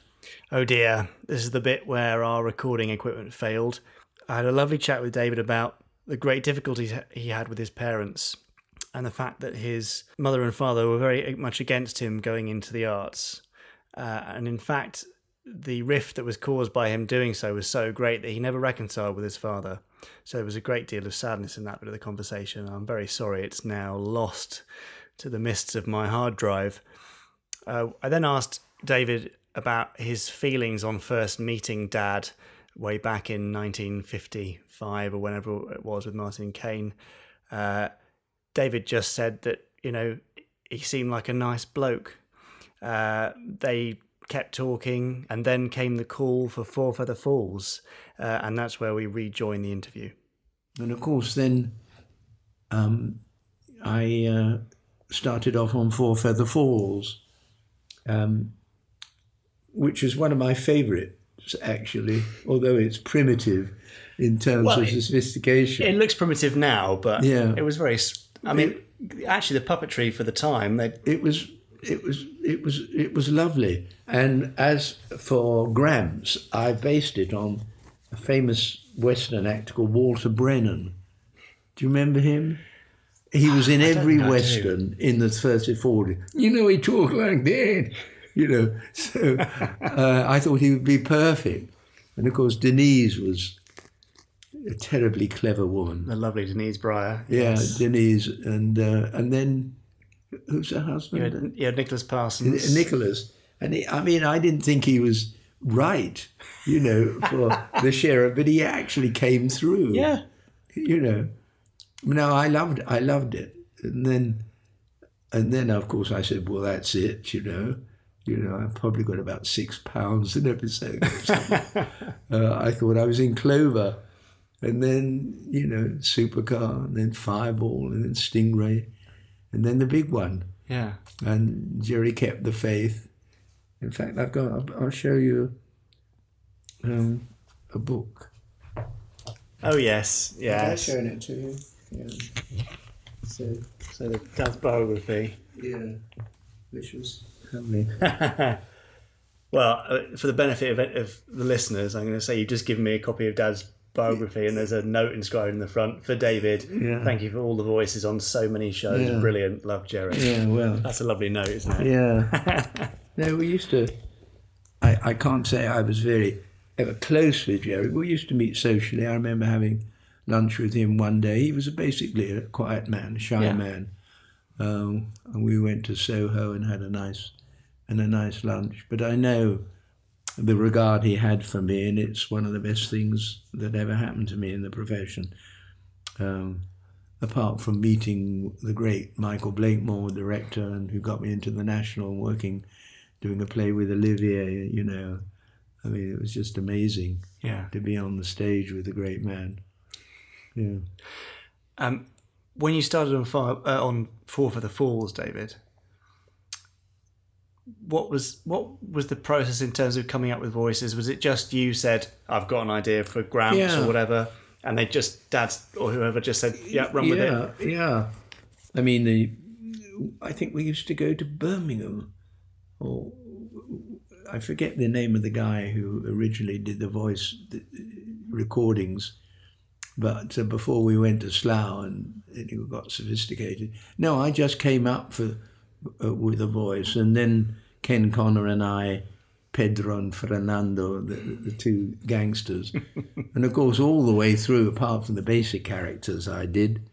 A: Oh dear, this is the bit where our recording equipment failed. I had a lovely chat with David about the great difficulties he had with his parents and the fact that his mother and father were very much against him going into the arts. Uh, and in fact, the rift that was caused by him doing so was so great that he never reconciled with his father. So there was a great deal of sadness in that bit of the conversation. I'm very sorry it's now lost to the mists of my hard drive. Uh, I then asked David about his feelings on first meeting Dad way back in 1955 or whenever it was with Martin Kane. Uh, David just said that you know he seemed like a nice bloke. Uh, they kept talking, and then came the call for Four Feather Falls, uh, and that's where we rejoined the interview.
C: And of course, then um, I uh, started off on Four Feather Falls, um, which is one of my favourites, actually, although it's primitive in terms
A: Well,
C: of
A: it-
C: sophistication.
A: It looks primitive now, but
C: Yeah.
A: it was very. I mean, actually, the puppetry for the time, they
C: it was it was it was it was lovely. And as for Gramps, I based it on a famous Western actor called Walter Brennan. Do you remember him? He was in every Western in the 30, 40. You know, he talked like that. You know, so uh, I thought he would be perfect. And of course, Denise was a terribly clever woman.
A: the lovely Denise Bryer.
C: Yeah. Denise, and uh, and then who's her husband?
A: had Nicholas Parsons.
C: Nicholas. And he, I mean, I didn't think he was right, you know, for the sheriff, but he actually came through.
A: yeah,
C: You know. No, I loved I loved it. And then and then of course I said, Well that's it, you know. You know, I probably got about six pounds an episode. or uh, I thought I was in Clover. And then, you know, Supercar, and then Fireball, and then Stingray, and then the big one
A: yeah.
C: and Gerry kept the faith. In fact, I've got. I'll, I'll show you um, a book.
A: Oh yes,
C: yeah.
A: I've
C: shown it to you. Yeah. So
A: So the dad's biography.
C: yeah, which was lovely.
A: Well, uh, for the benefit of, of the listeners, I'm going to say you've just given me a copy of Dad's biography, and there's a note inscribed in the front for David.
C: Yeah.
A: Thank you for all the voices on so many shows.
C: Yeah.
A: Brilliant. Love Gerry.
C: Yeah, well,
A: That's a lovely note, isn't it?
C: yeah. no, we used to. I, I can't say I was very ever close with Gerry. We used to meet socially. I remember having lunch with him one day. He was basically a quiet man, a shy
A: Yeah.
C: man. Um, and we went to Soho and had a nice and a nice lunch. But I know the regard he had for me, and it's one of the best things that ever happened to me in the profession. Um, apart from meeting the great Michael Blakemore, director, and who got me into the National, and working, doing a play with Olivier, you know. I mean, it was just amazing
A: Yeah.
C: to be on the stage with a great man. Yeah.
A: Um, when you started on fire, uh, on Four Feather Falls, David, what was what was the process in terms of coming up with voices? Was it just you said, "I've got an idea for Gramps"
C: Yeah.
A: or whatever, and they just dad or whoever just said, "Yeah, run with it."
C: yeah, yeah. I mean, the, I think we used to go to Birmingham, or I forget the name of the guy who originally did the voice the, recordings. But uh, before we went to Slough and it got sophisticated, no, I just came up for uh, with a voice, and then Ken Connor and I, Pedro and Fernando, the, the two gangsters, and of course all the way through, apart from the basic characters I did,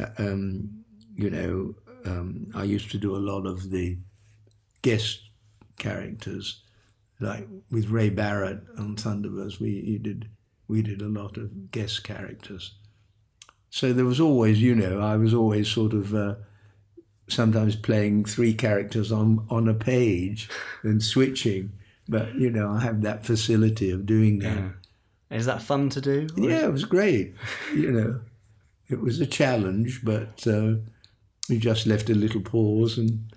C: uh, um, you know, um, I used to do a lot of the guest characters, like with Ray Barrett on Thunderbirds. We did we did a lot of guest characters. So there was always, you know, I was always sort of uh, sometimes playing three characters on on a page and switching. But you know, I have that facility of doing that.
A: Is that fun to do?
C: Yeah, it was great. you know, it was a challenge, but uh, we just left a little pause and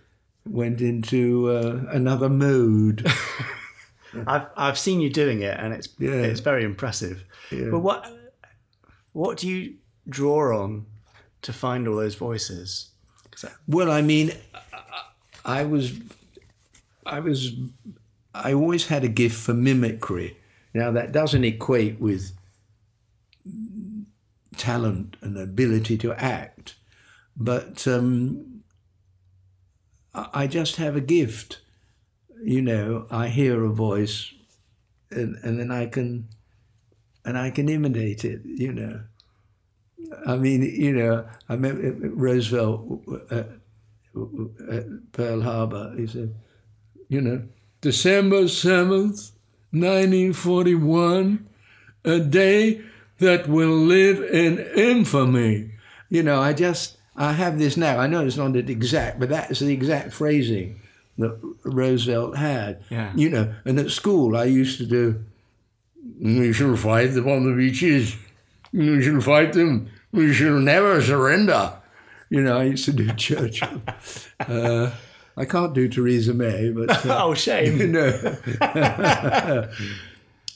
C: went into uh, another mode.
A: I've I've seen you doing it, and it's
C: Yeah.
A: it's very impressive.
C: Yeah.
A: But what what do you draw on to find all those voices? I-
C: well, I mean, I was, I was, I always had a gift for mimicry. Now that doesn't equate with talent and ability to act, but um, I I just have a gift. You know, I hear a voice, and and then I can, and I can imitate it. You know. I mean, you know, I remember Roosevelt uh, at Pearl Harbor. He said, "You know,
F: December 7th, 1941, a day that will live in infamy.
C: You know, I just, I have this now. I know it's not exact, but that is the exact phrasing that Roosevelt had.
A: Yeah.
C: You know, and at school I used to do, we shall fight them on the beaches. We shall fight them. We shall never surrender. You know, I used to do Churchill. Uh, I can't do Theresa May, but uh,
A: Oh, shame.
C: no.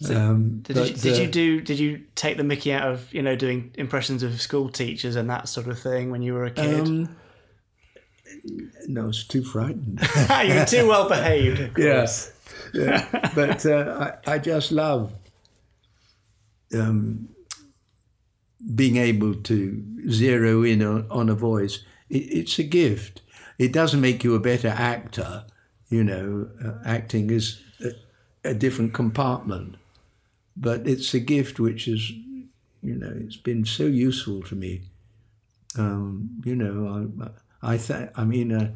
C: um,
A: Did, you,
C: but,
A: did you
C: uh,
A: do? Did you take the Mickey out of you know doing impressions of school teachers and that sort of thing when you were a kid?
C: Um, no, it's too frightened.
A: you were too well behaved.
C: Yes.
A: course.
C: yeah. But uh, I, I just love um, being able to zero in on, on a voice. It, it's a gift. It doesn't make you a better actor. You know, uh, acting is a, a different compartment, but it's a gift which is, you know, it's been so useful to me. Um, you know, I, I, th- I mean, uh,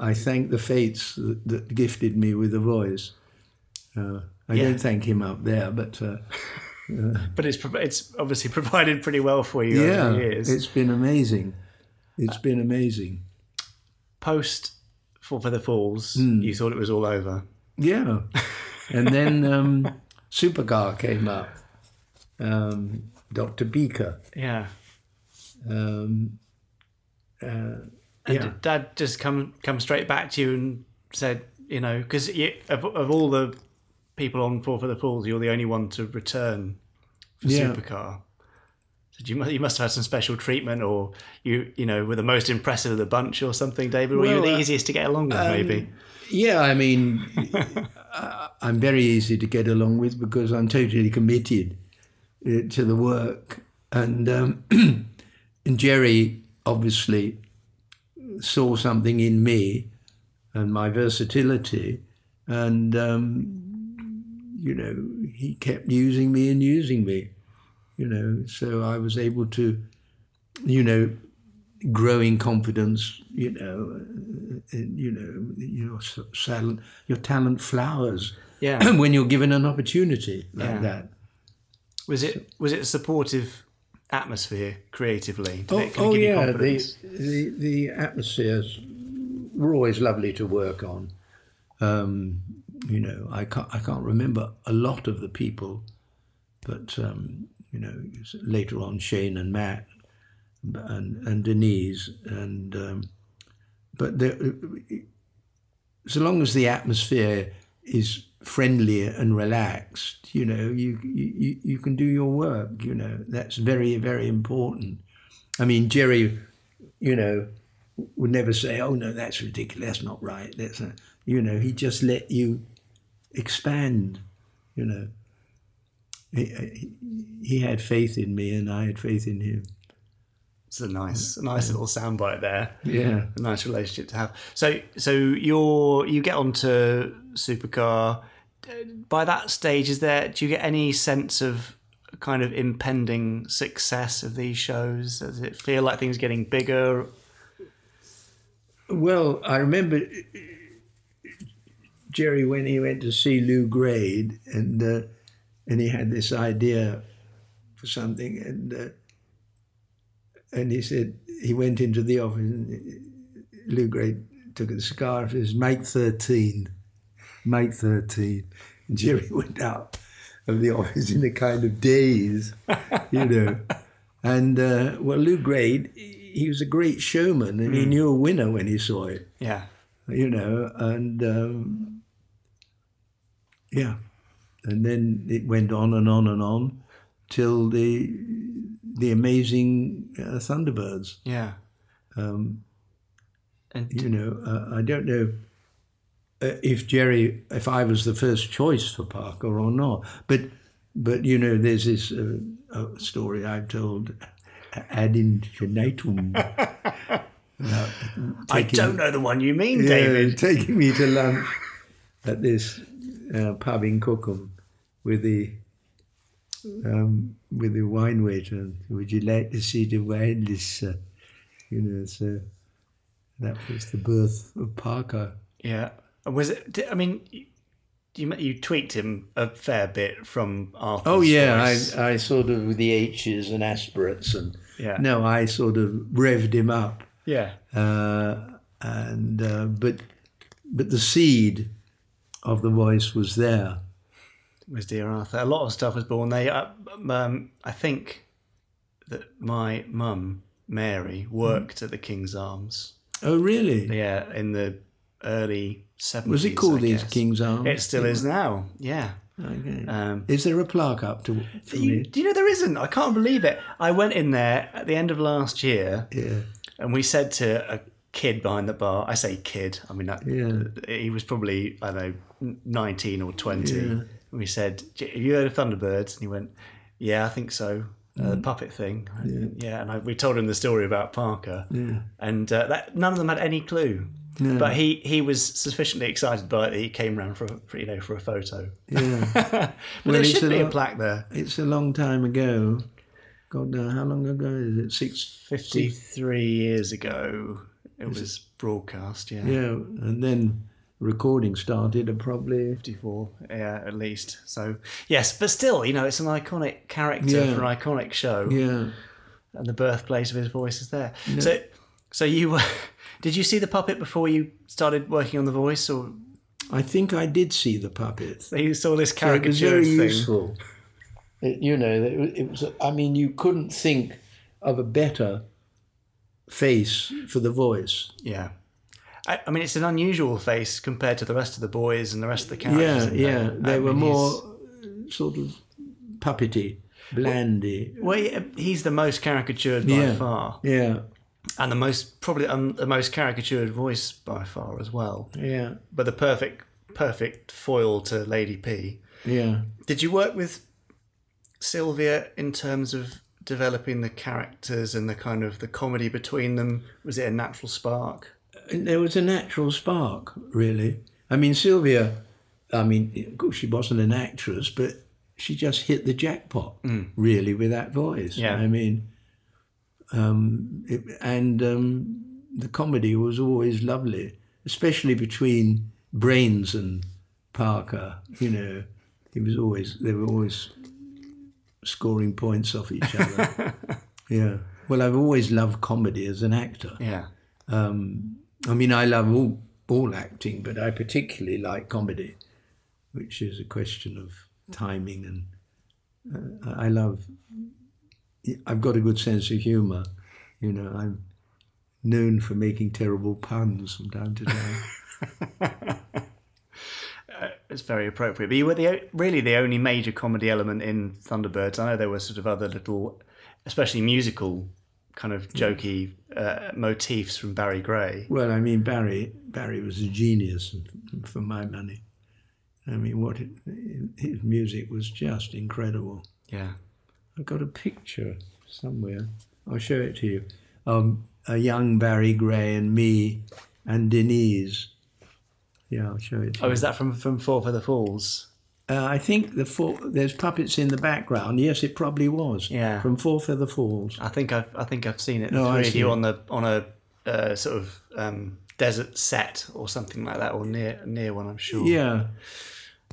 C: I thank the fates that, that gifted me with a voice. Uh, I
A: Yeah.
C: don't thank him up there, but uh,
A: But it's it's obviously provided pretty well for you
C: yeah,
A: over the years.
C: it's been amazing. It's been amazing.
A: Post Four Feather Falls,
C: Hmm.
A: you thought it was all over.
C: Yeah. And then um, Supercar came up. Um, Dr. Beaker.
A: Yeah.
C: Um, uh,
A: And
C: yeah.
A: did Dad just come come straight back to you and said, you know, because of, of all the people on Four Feather Falls, you're the only one to return for
C: Yeah.
A: Supercar. So you must, you must have had some special treatment, or you you know were the most impressive of the bunch, or something, David, or you were the
C: uh,
A: easiest to get along with, maybe.
C: Yeah, I mean, I- I'm very easy to get along with because I'm totally committed uh, to the work, and um, and Gerry obviously saw something in me and my versatility, and um, you know he kept using me and using me, you know, so I was able to, you know, growing confidence, you know, and, you know, your talent, your talent flowers
A: Yeah.
C: when you're given an opportunity like
A: Yeah.
C: that.
A: Was it was it a supportive atmosphere creatively? Did
C: Oh, oh yeah, the, the the atmospheres were always lovely to work on. Um, you know, I can't I can't remember a lot of the people, but um, you know, later on Shane and Matt and and Denise and um, but there, so long as the atmosphere is friendly and relaxed, you know, you, you you can do your work. You know, that's very very important. I mean, Gerry, you know, would never say, "Oh no, that's ridiculous. That's not right." That's a, you know, he just let you expand. You know, he, he, he had faith in me, and I had faith in him.
A: It's a nice, a nice little soundbite there.
C: Yeah.
A: a nice relationship to have. So, so you're you get onto Supercar. By that stage, is there? Do you get any sense of kind of impending success of these shows? Does it feel like things getting bigger?
C: Well, I remember Gerry when he went to see Lew Grade, and uh, and he had this idea for something, and uh, and he said he went into the office, and Lew Grade took a cigar and says, "Make thirteen, make 13. And Gerry went out of the office in a kind of daze, you know. And uh, well, Lew Grade, he was a great showman, and he knew a winner when he saw it
A: Yeah,
C: you know, and um, yeah, and then it went on and on and on till the the amazing uh, Thunderbirds.
A: yeah.
C: Um,
A: And
C: you know, uh, I don't know uh, if Gerry, if I was the first choice for Parker or not, but but you know, there's this uh, uh, story I've told ad infinitum.
A: I don't know the one you mean,
C: yeah,
A: David.
C: taking me to lunch at this uh, pub in Cookham with the um, with the wine waiter. Would you like to see the wine list? sir?" You know, so that was the birth of Parker.
A: Yeah, was it? I mean, you you tweaked him a fair bit from Arthur's
C: Oh yeah,
A: voice.
C: I I sort of with the H's and aspirates and
A: Yeah.
C: no, I sort of revved him up,
A: yeah,
C: uh, and uh, but but the seed of the voice was there.
A: It was Dear Arthur. A lot of stuff was born. They, uh, um, I think that my mum Mary worked at the King's Arms.
C: Oh really?
A: Yeah, in the early seventies.
C: Was it called
A: I
C: these. King's Arms?
A: It still is now. Yeah.
C: Okay.
A: Um,
C: Is there a plaque up to
A: you, do you know there isn't? I can't believe it. I went in there at the end of last year,
C: Yeah.
A: and we said to a kid behind the bar. I say kid. I mean, that,
C: Yeah.
A: he was probably I don't know nineteen or twenty. And we said, "Have you heard of Thunderbirds?" And he went, "Yeah, I think so." Uh, the puppet thing, yeah. And I, we told him the story about Parker, and uh, that none of them had any clue. But he, he was sufficiently excited by it that he came round for, a- for you know for a photo.
C: Yeah.
A: but
C: Well,
A: there
C: it's
A: should
C: a
A: be a plaque there.
C: it's a long time ago. God, no, how long ago is it? Six
A: fifty-three years ago it was broadcast yeah.
C: Yeah, and then recording started at probably
A: 54 yeah at least so yes but still you know it's an iconic character
C: Yeah.
A: for an iconic show
C: yeah.
A: and the birthplace of his voice is there so so you were did you see the puppet before you started working on the voice or
C: I think I did see the puppet.
A: so you saw this
C: So it was very
A: thing
C: useful. It, you know, it was. I mean, you couldn't think of a better face for the voice.
A: yeah I, I mean it's an unusual face compared to the rest of the boys and the rest of the characters
C: Yeah, yeah. They
A: I
C: were
A: mean,
C: more
A: he's-
C: uh, sort of puppety, blandy.
A: well he- he's the most caricatured by
C: Yeah.
A: far
C: Yeah,
A: and the most probably um, the most caricatured voice by far as well.
C: yeah,
A: But the perfect perfect foil to Lady P.
C: yeah.
A: Did you work with Sylvia in terms of developing the characters and the kind of the comedy between them? Was it a natural spark?
C: There was a natural spark, really. I mean, Sylvia. I mean, of course, she wasn't an actress, but she just hit the jackpot, really, with that voice.
A: Yeah.
C: I mean, um, it, and um, the comedy was always lovely, especially between Brains and Parker. You know, it was always they were always scoring points off each other. yeah. Well, I've always loved comedy as an actor.
A: Yeah.
C: I mean, I love all all acting, but I particularly like comedy, which is a question of timing and uh, I love. I've got a good sense of humour, you know. I'm known for making terrible puns from time to time.
A: It's very appropriate. But you were the really the only major comedy element in Thunderbirds. I know there were sort of other little, especially musical, kind of jokey uh, motifs from Barry Gray.
C: well, I mean, Barry Barry was a genius for my money. I mean, what it, his music was just incredible.
A: Yeah.
C: I've got a picture somewhere. I'll show it to you. Um, a young Barry Gray and me and Denise. Yeah, I'll show it to
A: Oh,
C: you.
A: is that from from Four Feather Falls?
C: Uh, I think the four, there's puppets in the background. Yes, it probably was.
A: Yeah.
C: From Four Feather Falls.
A: I think I've I think I've seen it.
C: No, I see
A: you on the on a uh, sort of um, desert set or something like that, or near near one. I'm sure.
C: Yeah.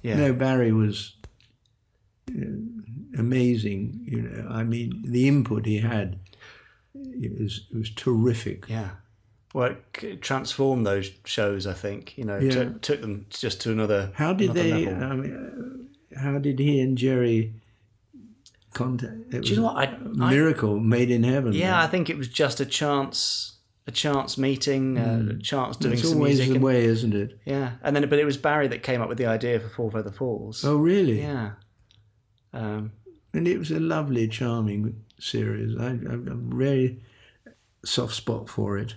A: Yeah.
C: No, Barry was uh, amazing. You know, I mean, the input he had it was it was terrific.
A: Yeah. It transformed those shows. I think you know
C: Yeah.
A: took, took them just to another.
C: How did
A: another
C: they?
A: level.
C: I mean, uh, how did he and Gerry contact? It
A: Do you know what? I,
C: a
A: I
C: miracle made in heaven.
A: yeah, I think it was just a chance, a chance meeting, uh, a chance doing
C: Hmm. it's
A: some
C: always
A: music.
C: the
A: and-
C: way, isn't it?
A: yeah, and then but it was Barry that came up with the idea for Four Feather Falls.
C: Oh, really?
A: Yeah. Um,
C: And it was a lovely, charming series. I, I've a very soft spot for it.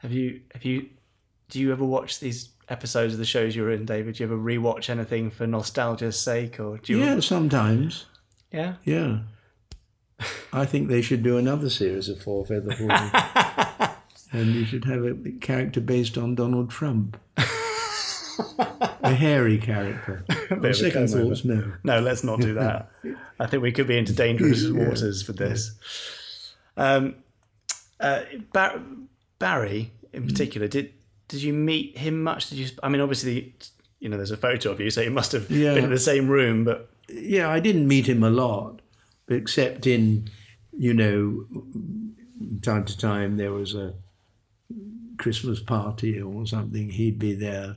A: Have you have you do you ever watch these episodes of the shows you're in, David? Do you ever rewatch anything for nostalgia's sake, or do you?
C: Yeah, sometimes.
A: Yeah.
C: Yeah. I think they should do another series of Four Feather Falls. and you should have a character based on Donald Trump. a hairy character. On second thoughts, no.
A: No, let's not do that. I think we could be into dangerous waters for this. Um, uh, Bar- Barry, in particular, did did you meet him much? Did you? I mean, obviously, you know, there's a photo of you, so you must have
C: Yeah.
A: been in the same room. But
C: yeah, I didn't meet him a lot, except in, you know, time to time there was a Christmas party or something. He'd be there.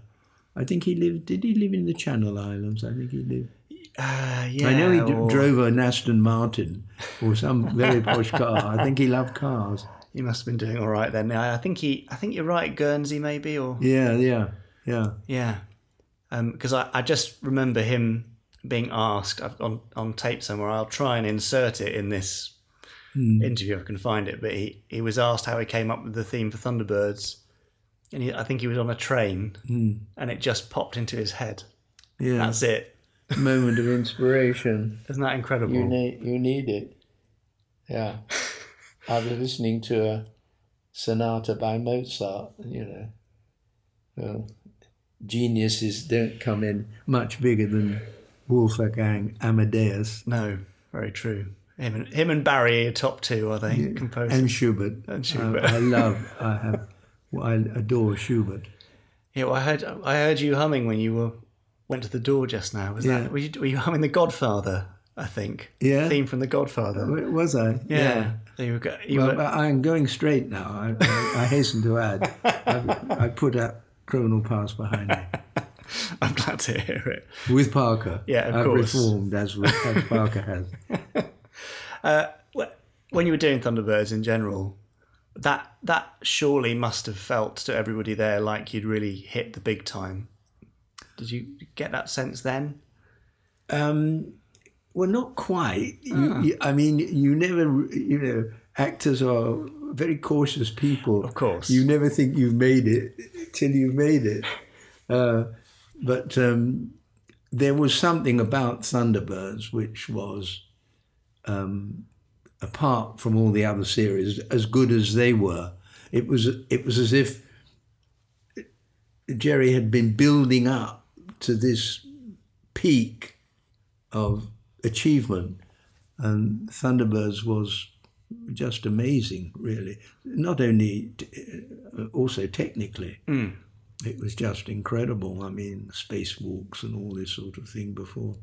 C: I think he lived. Did he live in the Channel Islands? I think he lived.
A: uh, yeah,
C: I know he
A: or-
C: drove an Aston Martin or some very posh car. I think he loved cars.
A: He must have been doing all right then. I I think he. I think you're right. Guernsey, maybe, or
C: Yeah, yeah, yeah.
A: yeah, um, because I, I just remember him being asked I've, on on tape somewhere. I'll try and insert it in this hmm. interview if I can find it. But he he was asked how he came up with the theme for Thunderbirds, and he, I think he was on a train, hmm. and it just popped into his head.
C: Yeah,
A: That's it.
C: moment of inspiration.
A: Isn't that incredible?
C: You need you need it. Yeah. I was listening to a sonata by Mozart, you know. Well, geniuses don't come in much bigger than Wolfgang Amadeus
A: no, very true. Him and him and Barry are top two, are they? Composers.
C: and Schubert.
A: And Schubert.
C: I, I love I have I adore Schubert.
A: Yeah, well, I heard I heard you humming when you were went to the door just now. Was
C: Yeah.
A: that were you, were you humming The Godfather? I think.
C: Yeah.
A: Theme from The Godfather.
C: Was I?
A: yeah. So you go- you
C: Well,
A: were,
C: I'm going straight now. I, I, I hasten to add, I, I put that criminal past behind me.
A: I'm glad to hear it.
C: With Parker.
A: Yeah, of
C: I've
A: course.
C: reformed as, as Parker has.
A: Wh- When you were doing Thunderbirds in general, that that surely must have felt to everybody there like you'd really hit the big time. Did you get that sense then?
C: Um, well, not quite. You,
A: Ah.
C: you, I mean, you never, you know, actors are very cautious people.
A: Of course.
C: You never think you've made it till you've made it. Uh, but um, there was something about Thunderbirds which was, um, apart from all the other series, as good as they were. It was, it was as if Gerry had been building up to this peak of achievement, and Thunderbirds was just amazing, really. Not only, t- uh, also technically, it was just incredible. I mean, spacewalks and all this sort of thing before,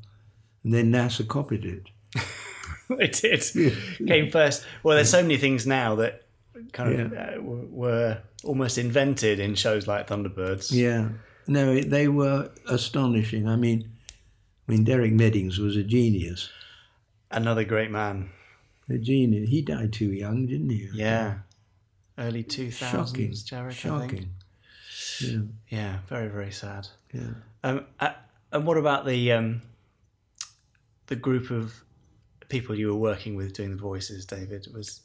C: and then NASA copied it.
A: it did. Came first. Well, there's so many things now that kind of uh, were almost invented in shows like Thunderbirds.
C: Yeah, no, they were astonishing. I mean, I mean, Derek Meddings was a genius.
A: Another great man.
C: A genius. He died too young, didn't he?
A: Yeah. Early 2000s,
C: Shocking.
A: Think.
C: Shocking. Yeah.
A: Yeah, very, very sad.
C: Yeah.
A: Um, and what about the um, the group of people you were working with doing the voices, David? Was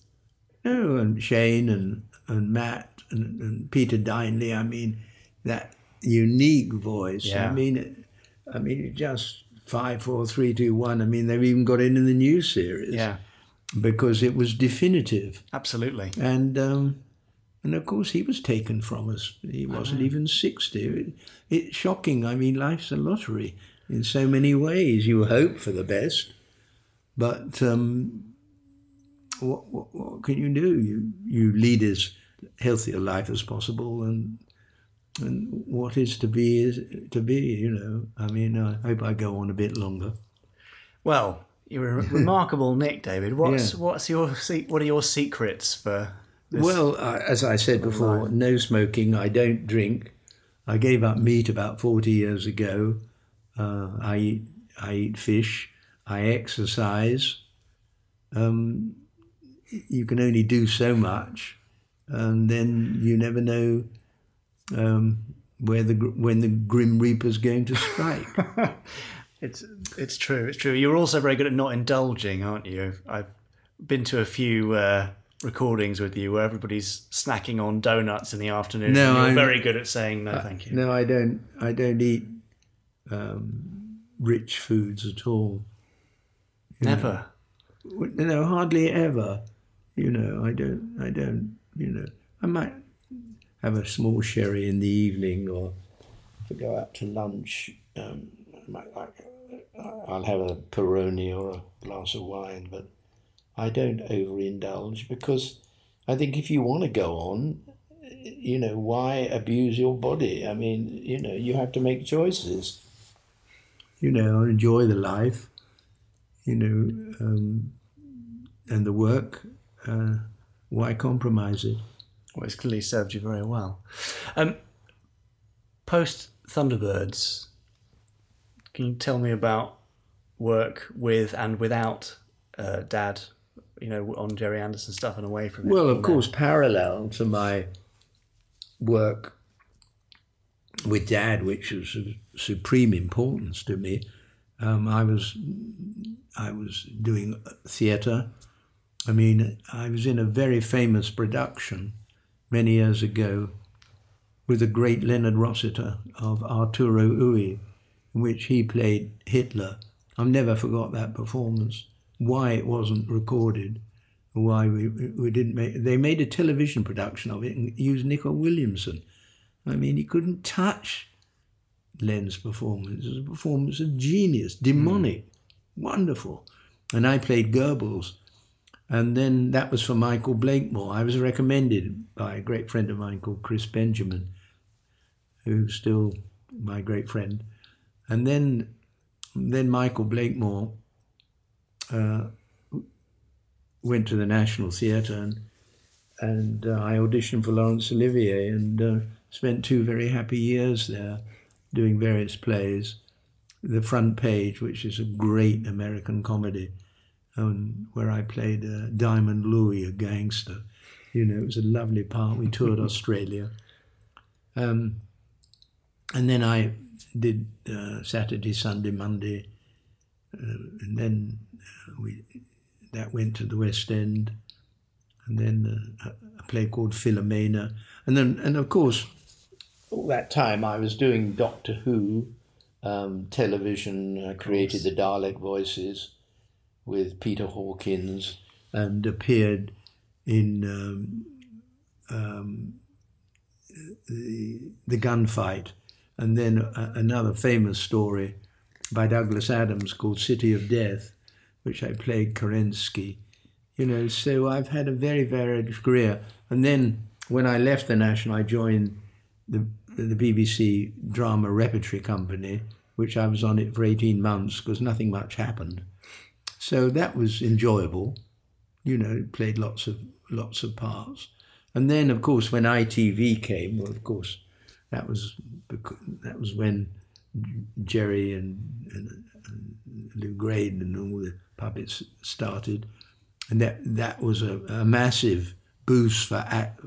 C: No, and Shane and, and Matt and, and Peter Dyneley. I mean, that unique voice.
A: Yeah.
C: I mean, it, I mean, it just five, four, three, two, one. I mean, they've even got it in the new series.
A: yeah,
C: Because it was definitive,
A: absolutely.
C: and um, and of course he was taken from us. He wasn't even sixty. It, it's shocking. I mean, life's a lottery in so many ways. You hope for the best, but um, what, what, what can you do? You you lead as healthy a life as possible, and and what is to be is to be. You know. I mean, I hope I go on a bit longer.
A: Well, you're a remarkable Nick, David. What's
C: Yeah.
A: what's your what are your secrets for? This?
C: Well, uh, as I said before, no smoking. I don't drink. I gave up meat about forty years ago. Uh, I eat. I eat fish. I exercise. Um, you can only do so much, and then you never know um, where the gr- when the grim reaper's going to strike.
A: It's it's true. It's true. You're also very good at not indulging, aren't you? I've been to a few uh, recordings with you where everybody's snacking on donuts in the afternoon.
C: No,
A: and you're
C: I'm-
A: very good at saying no, thank you.
C: no, I don't. I don't eat um, rich foods at all.
A: Never.
C: Well, No, hardly ever. You know, I don't. I don't. You know, I might have a small sherry in the evening, or if I go out to lunch, um, like. I'll have a Peroni or a glass of wine, but I don't overindulge because I think if you want to go on, you know, why abuse your body? I mean, you know, you have to make choices. You know, enjoy the life, you know, um, and the work. Uh, why compromise it?
A: Well, it's clearly served you very well. Um, Post Thunderbirds, can you tell me about work with and without uh, Dad? You know, on Gerry Anderson stuff and away from it.
C: Well, of course,
A: there?
C: parallel to my work with Dad, which was of supreme importance to me, um, I was I was doing theatre. I mean, I was in a very famous production many years ago with the great Leonard Rossiter of Arturo Ui, in which he played Hitler. I've never forgot that performance. Why it wasn't recorded, why we, we didn't make. They made a television production of it and used Nicol Williamson. I mean, he couldn't touch Len's performance. It was a performance of genius, demonic, hmm. wonderful. And I played Goebbels. And then that was for Michael Blakemore. I was recommended by a great friend of mine called Chris Benjamin, who's still my great friend. And then, then Michael Blakemore uh, went to the National Theatre and, and uh, I auditioned for Laurence Olivier and uh, spent two very happy years there doing various plays. The Front Page, which is a great American comedy, um, where I played uh, Diamond Louis, a gangster. You know, it was a lovely part. We toured Australia. Um, and then I did uh, Saturday, Sunday, Monday, uh, and then uh, we that went to the West End, and then uh, a play called Filumena, and then and of course, all that time I was doing Doctor Who, um, television. I created the Dalek voices with Peter Hawkins, and appeared in um, um, the the gunfight, and then another famous story by Douglas Adams called City of Death, which I played Kerensky. You know, so I've had a very varied career. And then when I left the National, I joined the the BBC Drama Repertory Company, which I was on it for 18 months because nothing much happened. So that was enjoyable. You know, played lots of lots of parts. And then, of course, when ITV came, well, of course, that was that was when Gerry and, and, and Lew Grade and all the puppets started, and that that was a, a massive boost for act,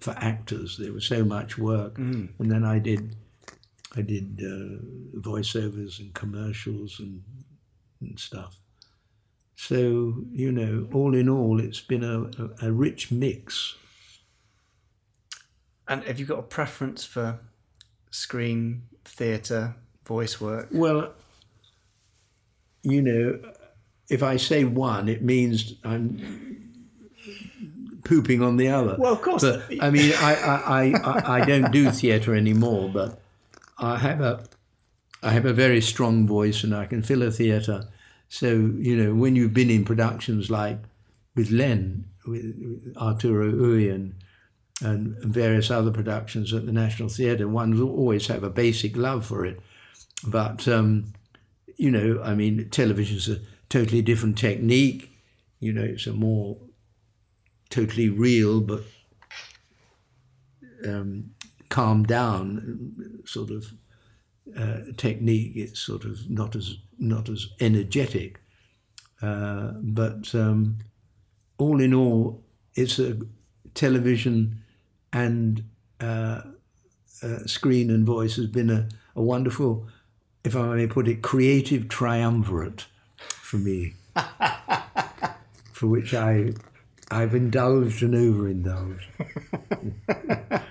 C: for actors. There was so much work, and then I did I did uh, voiceovers and commercials and, and stuff. So you know, all in all, it's been a, a, a rich mix.
A: And have you got a preference for screen, theatre, voice work?
C: Well, you know, if I say one, it means I'm pooping on the other.
A: Well, of course.
C: But I mean, I I, I, I- I don't do theatre anymore, but I have a I have a very strong voice, and I can fill a theatre. So you know, when you've been in productions like with Len, with, Arturo Ui, and and various other productions at the National Theatre, one will always have a basic love for it. But um, you know, I mean, television's a totally different technique. You know, it's a more totally real but um, calmed down sort of uh, technique. It's sort of not as not as energetic, uh, but um, all in all, it's a television and uh, uh, screen and voice has been a, a wonderful, if I may put it, creative triumvirate for me, for which I I've indulged and overindulged.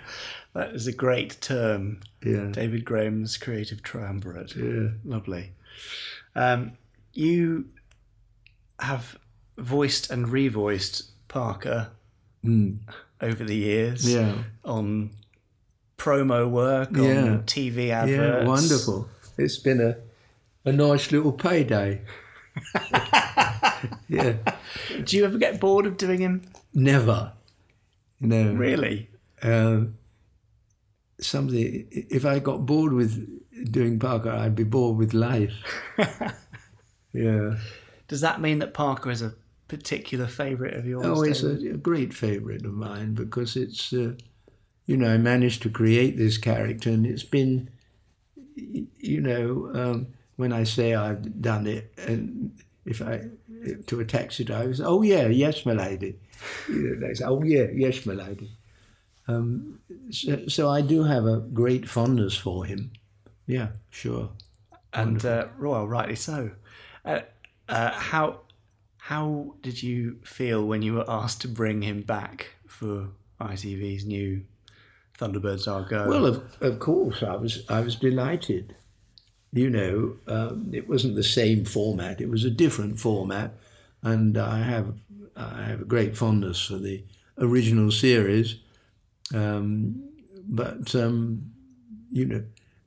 A: That is a great term.
C: Yeah.
A: David Graham's creative triumvirate.
C: Yeah.
A: Lovely. Um, you have voiced and revoiced Parker over the years
C: Mm. Yeah.
A: on promo work,
C: Yeah.
A: on TV adverts.
C: Yeah, wonderful. It's been a a nice little payday. yeah,
A: Do you ever get bored of doing him?
C: never. No,
A: Really?
C: um, something. If I got bored with doing Parker, I'd be bored with life. yeah.
A: Does that mean that Parker is a particular favourite of yours?
C: Oh, it's a, a great favourite of mine because it's, uh, you know, I managed to create this character, and it's been, you know, um, when I say I've done it, and if I to a taxi driver, oh yeah, yes, my lady. You know, they say, oh yeah, yes, my lady. Um, so, so I do have a great fondness for him. Yeah, sure.
A: and uh, well, rightly so. Uh, uh, how how did you feel when you were asked to bring him back for ITV's new Thunderbirds Are Go?
C: Well, of, of course, I was I was delighted. You know, um, it wasn't the same format; it was a different format, and I have I have a great fondness for the original series. Um, but um, you know,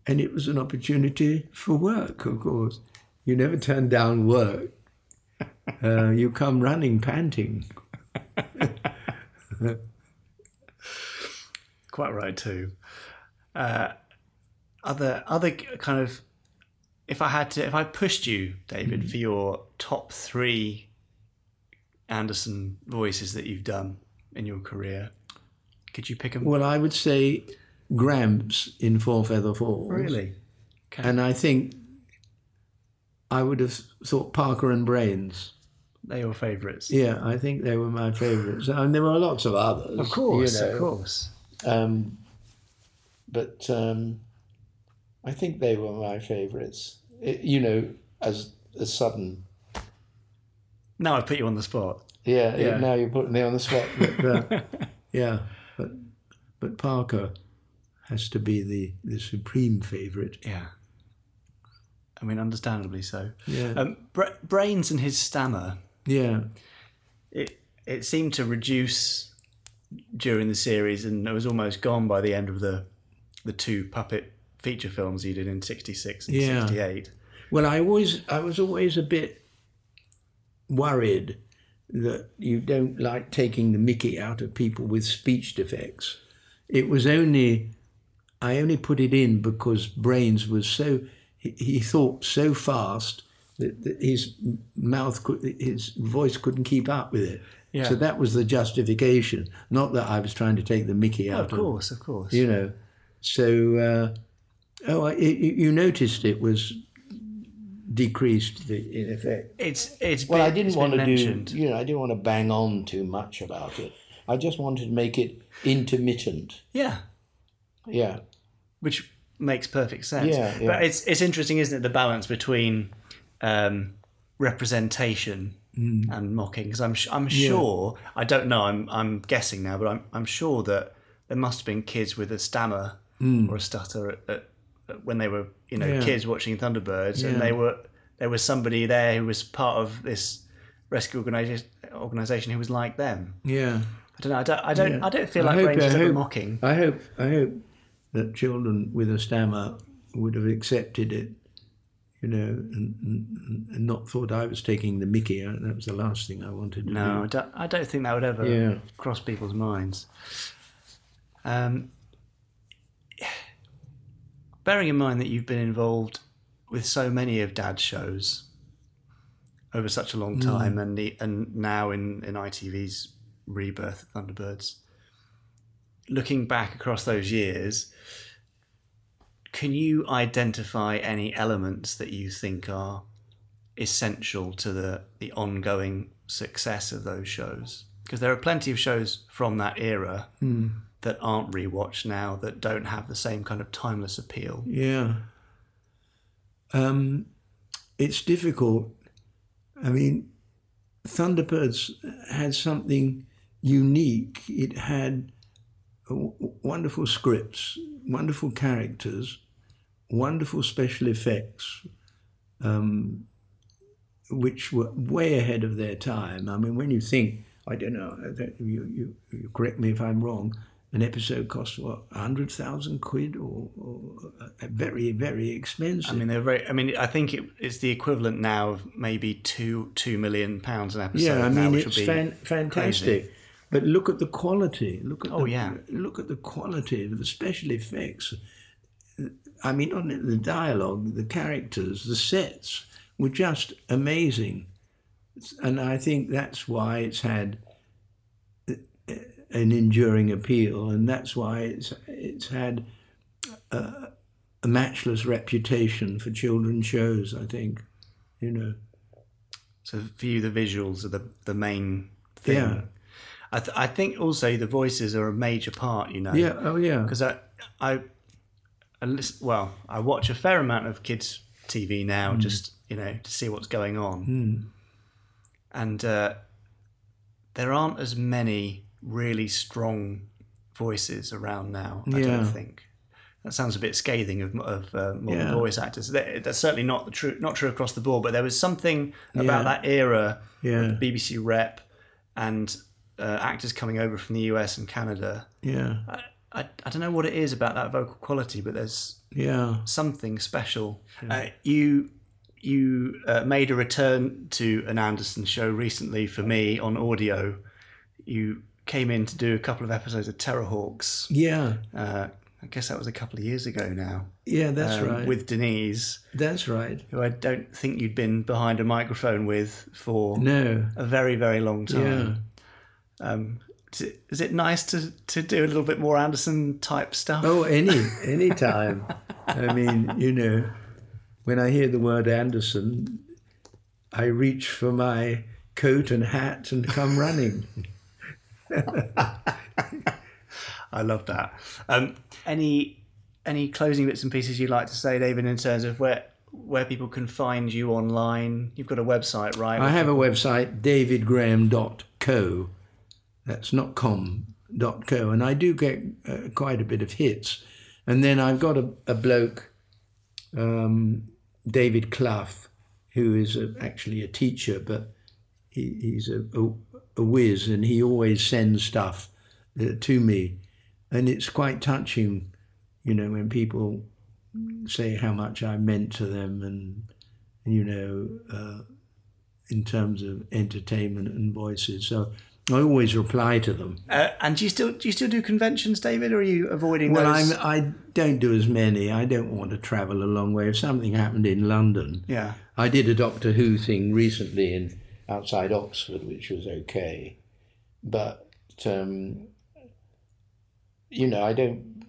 C: and it was an opportunity for work. Of course, you never turn down work. Uh, you come running, panting.
A: quite right too. Uh, other other kind of, if I had to, if I pushed you, David, for your top three Anderson voices that you've done in your career, could you pick them?
C: Well, I would say Gramps in Four Feather Falls.
A: really?
C: And I think I would have thought Parker and Brains.
A: They were your favourites.
C: Yeah, I think they were my favourites. And there were lots of others.
A: Of course,
C: you know.
A: of course.
C: Um, but um, I think they were my favourites. You know, as a sudden.
A: Now I've put you on the spot.
C: Yeah,
A: Yeah.
C: now you're putting me on the spot. But, uh, yeah, but Parker has to be the, the supreme favourite.
A: Yeah. I mean, understandably so.
C: Yeah.
A: Um, Bra- Brains and his stammer,
C: Yeah.
A: it it seemed to reduce during the series, and it was almost gone by the end of the the two puppet feature films he did in '66 and
C: Yeah.
A: '68.
C: Well, I always, I was always a bit worried that you don't like taking the Mickey out of people with speech defects. It was only, I only put it in because Brains was so, he, he thought so fast that, that his mouth could, his voice couldn't keep up with it.
A: Yeah.
C: So that was the justification, not that I was trying to take the Mickey out
A: Of course, of course.
C: you know. So, uh, oh, I, you you noticed it was decreased the, in effect.
A: It's it's
C: Well,
A: been,
C: I didn't want to
A: mentioned.
C: do, you know, I didn't want to bang on too much about it. I just wanted to make it intermittent.
A: Yeah,
C: Yeah,
A: which makes perfect sense.
C: Yeah, yeah.
A: But it's it's interesting, isn't it, the balance between um, representation
C: Mm.
A: and mocking? Because I'm I'm sure I don't know. I'm I'm guessing now, but I'm I'm sure that there must have been kids with a stammer or a stutter at, at, at when they were you know
C: Mm. Yeah.
A: kids watching Thunderbirds,
C: Yeah.
A: and they were there was somebody there who was part of this rescue organization organization who was like them.
C: yeah.
A: I don't know. I don't. I don't.
C: Yeah.
A: I don't feel
C: I
A: like
C: hope-
A: Brains
C: I hope-
A: mocking.
C: I hope, I hope that children with a stammer would have accepted it, you know, and, and, and not thought I was taking the Mickey. That was the last thing I wanted to
A: No, I
C: do.
A: don't, I don't think that would ever
C: Yeah.
A: cross people's minds. Um, bearing in mind that you've been involved with so many of Dad's shows over such a long time, and the, and now in, in ITV's rebirth of Thunderbirds, looking back across those years, can you identify any elements that you think are essential to the, the ongoing success of those shows? Because there are plenty of shows from that era that aren't rewatched now that don't have the same kind of timeless appeal.
C: Yeah. Um, it's difficult. I mean, Thunderbirds had something unique. It had w- wonderful scripts, wonderful characters, wonderful special effects, um, which were way ahead of their time. I mean, when you think, I don't know, you, you, you correct me if I'm wrong, an episode cost what, 100,000 quid or, or uh, very, very expensive.
A: I mean, they're very. I mean, I think it, it's the equivalent now of maybe two two million pounds an episode.
C: yeah, I mean,
A: which
C: it's fan- fantastic. But look at the quality. Look at
A: Oh,
C: the,
A: yeah.
C: Look at the quality of the special effects. I mean, on the dialogue, the characters, the sets were just amazing, and I think that's why it's had uh, an enduring appeal, and that's why it's it's had a, a matchless reputation for children's shows. I think, you know.
A: So for you, the visuals are the the main thing.
C: Yeah.
A: I, th- I think also the voices are a major part. You know.
C: Yeah. Oh, yeah.
A: Because I, I, I listen, well, I watch a fair amount of kids TV now,
C: Hmm.
A: just you know, to see what's going on. And uh, there aren't as many really strong voices around now. I
C: Yeah.
A: don't think. That sounds a bit scathing of, of uh, modern
C: Yeah.
A: voice actors. That- That's certainly not the true, not true across the board. But there was something
C: Yeah.
A: about that era,
C: Yeah.
A: BBC Rep, and uh, actors coming over from the US and Canada.
C: Yeah.
A: I, I, I don't know what it is about that vocal quality, but there's
C: Yeah.
A: something special. Uh, you you uh, made a return to an Anderson show recently for me on audio. You came in to do a couple of episodes of Terrahawks.
C: Yeah.
A: Uh, I guess that was a couple of years ago now.
C: Yeah. That's
A: um,
C: right.
A: With Denise,
C: that's right.
A: who I don't think you'd been behind a microphone with for
C: No.
A: a very, very long time. Yeah. Um, is it- is it nice to, to do a little bit more Anderson type stuff?
C: Oh, any any time. I mean, you know, when I hear the word Anderson, I reach for my coat and hat and come running.
A: I love that. Um, any any closing bits and pieces you'd like to say, David, in terms of where where people can find you online? You've got a website, right?
C: I have a website, davidgraham.co. That's not com, dot co. And I do get uh, quite a bit of hits. And then I've got a, a bloke, um, David Clough, who is a, actually a teacher, but he, he's a, a, a whiz and he always sends stuff uh, to me. And it's quite touching, you know, when people say how much I meant to them and, you know, uh, in terms of entertainment and voices. So I always reply to them.
A: Uh, and do you still do you still do conventions, David, or are you avoiding
C: Well,
A: those?
C: I'm, I don't do as many. I don't want to travel a long way. If something happened in London,
A: Yeah.
C: I did a Doctor Who thing recently in outside Oxford, which was okay, but um, you know, I don't.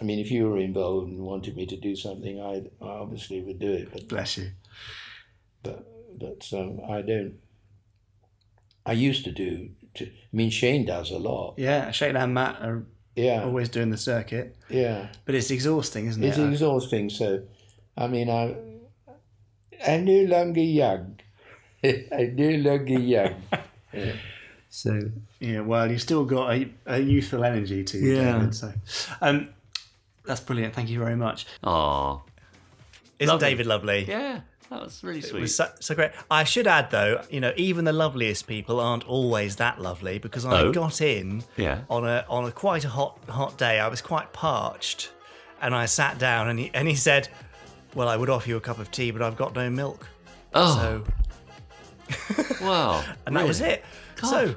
C: I mean, if you were involved and wanted me to do something, I, I obviously would do it. But
A: Bless you.
C: but but um, I don't. I used to do. To, I mean, Shane does a lot.
A: Yeah, Shane and Matt are
C: Yeah,
A: always doing the circuit,
C: yeah.
A: but it's exhausting, isn't it?
C: It's exhausting. So, I mean, I I'm no longer young. I'm no longer young. Yeah. So
A: Yeah, well, you've still got a, a youthful energy to you,
C: Yeah.
A: David. So, um, that's brilliant. Thank you very much.
B: Aw.
A: Isn't
B: Lovely.
A: David lovely?
B: Yeah, that was really sweet.
A: It
B: sweet.
A: was so, so great. I should add, though, you know, even the loveliest people aren't always that lovely because I
B: Oh.
A: got in
B: Yeah.
A: on a on a quite a hot hot day. I was quite parched, and I sat down, and he and he said, "Well, I would offer you a cup of tea, but I've got no milk."
B: oh,
A: So,
B: wow.
A: and that was it. So,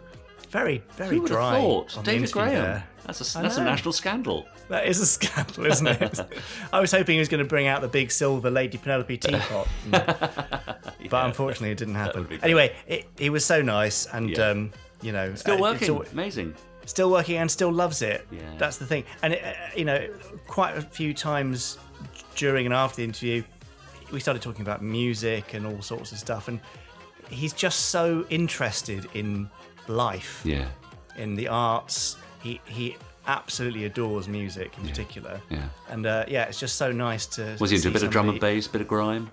A: very very
B: Who would
A: dry.
B: have thought?
A: on
B: David
A: interview
B: Graham.
A: there.
B: That's a, that's a national scandal.
A: That is a scandal, isn't it? I was hoping he was going to bring out the big silver Lady Penelope teapot, but unfortunately, it didn't happen.
B: would be great.
A: Anyway, it, he was so nice, and
B: Yeah.
A: um, you know,
B: Still
A: uh,
B: working. Amazing.
A: still working, and still loves it.
B: Yeah.
A: That's the thing. And it, uh, you know, quite a few times during and after the interview, we started talking about music and all sorts of stuff, and he's just so interested in life
B: Yeah.
A: in the arts. He he absolutely adores music in particular.
B: Yeah.
A: And uh, yeah, it's just so nice to.
B: Was he into a bit of drum and
A: somebody-
B: bass, bit of grime?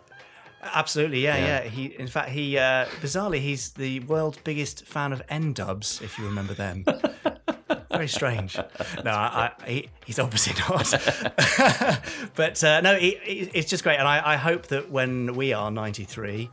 A: Absolutely, yeah,
B: Yeah.
A: yeah, He, in fact, he uh, bizarrely he's the world's biggest fan of N-Dubz, if you remember them. Very strange. No, I, I, he, he's obviously not. but uh, no, he, he- it's just great, and I, I hope that when we are ninety three,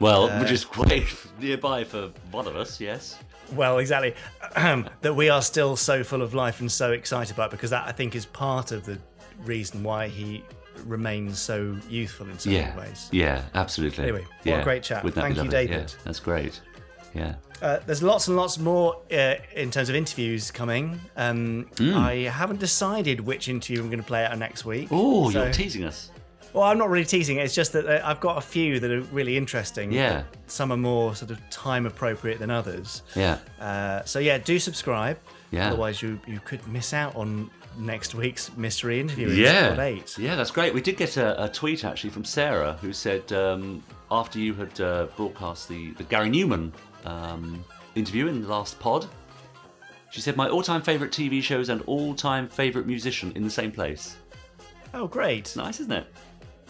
B: Well,
A: Uh,
B: which is quite nearby for one of us, yes.
A: Well, exactly. that we are still so full of life and so excited about because that I think is part of the reason why he remains so youthful in so
B: Yeah.
A: many ways.
B: Yeah, absolutely.
A: Anyway, what a
B: yeah.
A: great chat.
B: Wouldn't
A: Thank you? David.
B: Yeah, that's great. Yeah.
A: Uh, there's lots and lots more uh, in terms of interviews coming. Um,
B: Hmm.
A: I haven't decided which interview I'm going to play out next week.
B: Oh,
A: So-
B: you're teasing us.
A: Well, I'm not really teasing it. It's just that uh, I've got a few that are really interesting.
B: Yeah.
A: Some are more sort of time appropriate than others.
B: Yeah.
A: Uh, so yeah, do subscribe.
B: Yeah.
A: Otherwise, you you could miss out on next week's mystery interview.
B: Yeah.
A: Eight.
B: Yeah, that's great. We did get a, a tweet actually from Sarah who said um, after you had uh, broadcast the, the Gary Numan um, interview in the last pod, she said, My all time favourite TV shows and all time favourite musician in the same place.
A: Oh, great.
B: Nice, isn't it?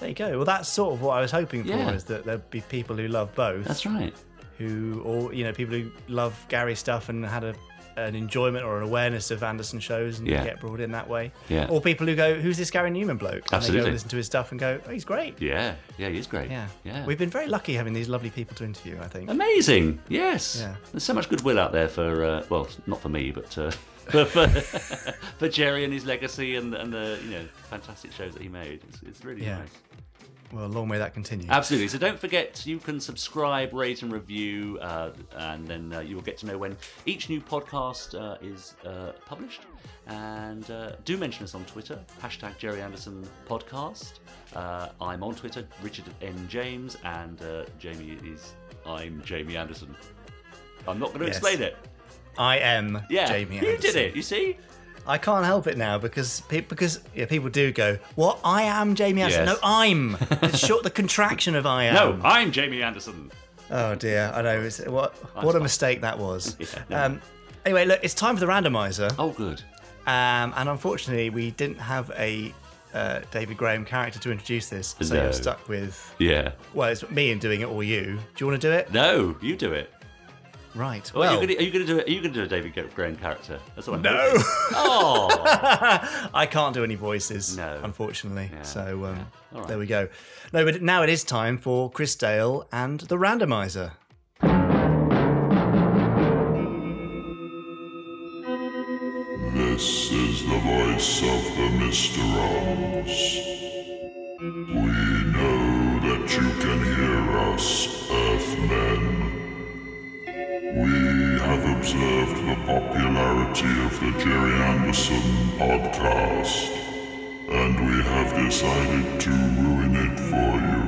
A: There you go. Well, that's sort of what I was hoping for.
B: Yeah.
A: Is that there'd be people who love both.
B: That's right.
A: who or you know people who love Gary stuff and had a an enjoyment or an awareness of Anderson shows and
B: Yeah.
A: get brought in that way.
B: Yeah.
A: Or people who go, "Who's this Gary Numan bloke?" And they go
B: Absolutely.
A: listen to his stuff and go, "Oh, he's great."
B: Yeah, yeah, he is great.
A: Yeah.
B: Yeah.
A: We've been very lucky having these lovely people to interview. I think.
B: Amazing. Yes.
A: Yeah.
B: There's so much goodwill out there for, uh, well, not for me, but uh, for, for, for Gerry and his legacy and, and the you know fantastic shows that he made. It's, it's really
A: Yeah.
B: nice.
A: Well, long may that continue.
B: Absolutely. So don't forget, you can subscribe, rate, and review, uh, and then uh, you will get to know when each new podcast uh, is uh, published. And uh, do mention us on Twitter, hashtag Gerry Anderson Podcast. Uh, I'm on Twitter, Richard N. James, and uh, Jamie is I'm Jamie Anderson. I'm not going to
A: Yes.
B: explain it.
A: I am
B: Yeah,
A: Jamie.
B: you did it. You see?
A: I can't help it now because pe- because yeah, people do go, "What? I am Jamie Anderson."
B: Yes.
A: No, I'm. It's short the contraction of I am.
B: No, I'm Jamie Anderson.
A: Oh dear, I know. It's, what what a mistake that was.
B: Yeah, no.
A: um, anyway, look, it's time for the randomizer.
B: Oh, good.
A: Um, and unfortunately, we didn't have a uh, David Graham character to introduce this, so
B: No.
A: you're stuck with.
B: Yeah.
A: Well, it's me and doing it, or you. Do you want to do it?
B: No, you do it.
A: Right.
B: Oh,
A: well,
B: are, you gonna, are you going to do it? Are you going to do a David Graham character? That's what I'm
A: no,
B: hoping. Oh.
A: I can't do any voices.
B: No.
A: unfortunately.
B: Yeah,
A: So um,
B: yeah. All right.
A: there we go. No, but now it is time for Chris Dale and the randomizer.
H: This is the voice of the Mister Mysterons. We know that you can hear us, Earthmen. Observed the popularity of the Gerry Anderson podcast, and we have decided to ruin it for you.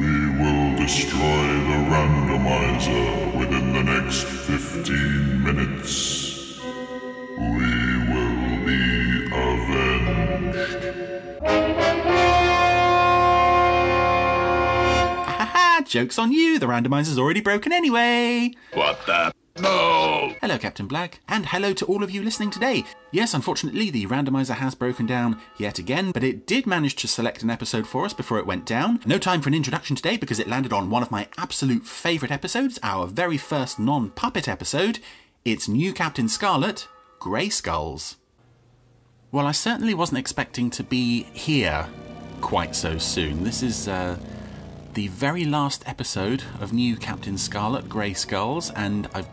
H: We will destroy the randomizer within the next 15 minutes. We
I: joke's on you. The randomizer's already broken anyway.
H: What the? No!
I: Hello, Captain Black, and hello to all of you listening today. Yes, unfortunately, the randomizer has broken down yet again, but it did manage to select an episode for us before it went down. No time for an introduction today because it landed on one of my absolute favourite episodes, our very first non puppet episode. It's New Captain Scarlet Grey Skulls. Well, I certainly wasn't expecting to be here quite so soon. This is uh, the very last episode of New Captain Scarlet Grey Skulls, and I've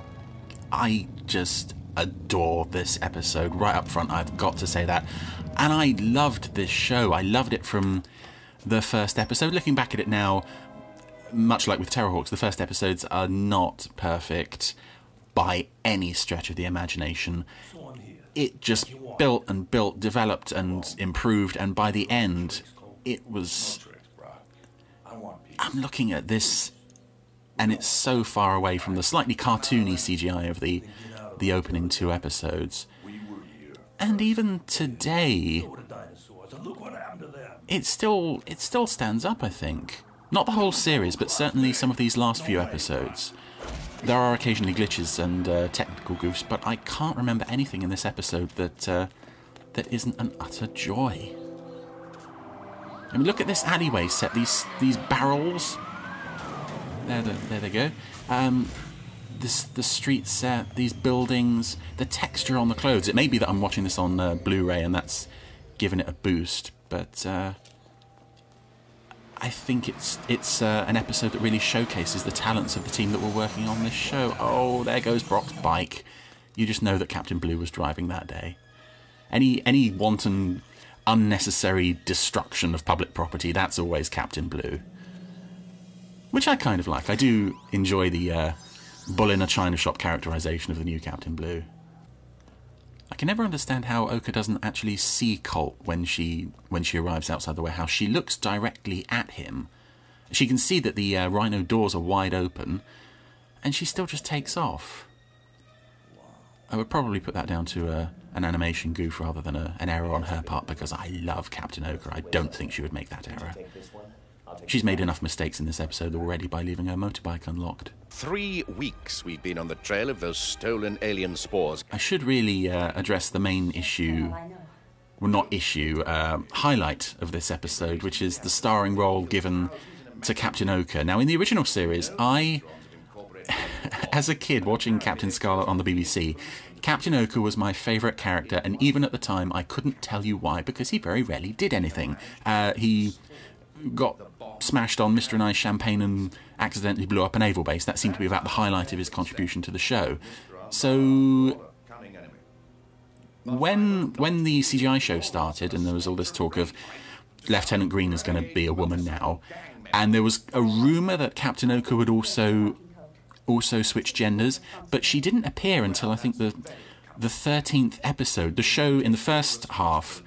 I: I just adore this episode right up front. I've got to say that. And I loved this show. I loved it from the first episode. Looking back at it now, much like with Terrahawks, the first episodes are not perfect by any stretch of the imagination. It just built and built, developed and improved, and by the end, it was. I'm looking at this and it's so far away from the slightly cartoony CGI of the the opening two episodes. And even today, it still it still stands up. I think not the whole series, but certainly some of these last few episodes. There are occasionally glitches and uh, technical goofs, but I can't remember anything in this episode that uh, that isn't an utter joy. I mean, look at this alleyway set. These these barrels there, the, there they go. Um, this the street set, these buildings, the texture on the clothes. It may be that I'm watching this on uh, Blu-ray and that's giving it a boost, but uh, I think it's it's uh, an episode that really showcases the talents of the team that were working on this show. Oh, there goes Brock's bike. You just know that Captain Blue was driving that day. Any any wanton, unnecessary destruction of public property, that's always Captain Blue. which I kind of like. I do enjoy the uh, bull in a china shop characterization of the new Captain Blue. I can never understand how Ochre doesn't actually see Colt when she when she arrives outside the warehouse. She looks directly at him. She can see that the uh, rhino doors are wide open, and she still just takes off. I would probably put that down to uh, an animation goof rather than a, an error on her part because I love Captain Ochre. I don't think she would make that error. She's made enough mistakes in this episode already by leaving her motorbike unlocked.
J: Three weeks we've been on the trail of those stolen alien spores.
I: I should really uh, address the main issue, well, not issue, uh, highlight of this episode, which is the starring role given to Captain Ochre. Now, in the original series, I, as a kid watching Captain Scarlet on the BBC, Captain Ochre was my favourite character, and even at the time, I couldn't tell you why because he very rarely did anything. Uh, he got smashed on Mr. and I champagne and accidentally blew up a naval base. That seemed to be about the highlight of his contribution to the show. So when when the CGI show started and there was all this talk of Lieutenant Green is going to be a woman now, and there was a rumor that Captain Ochre would also also switch genders, but she didn't appear until I think the the 13th episode. The show in the first half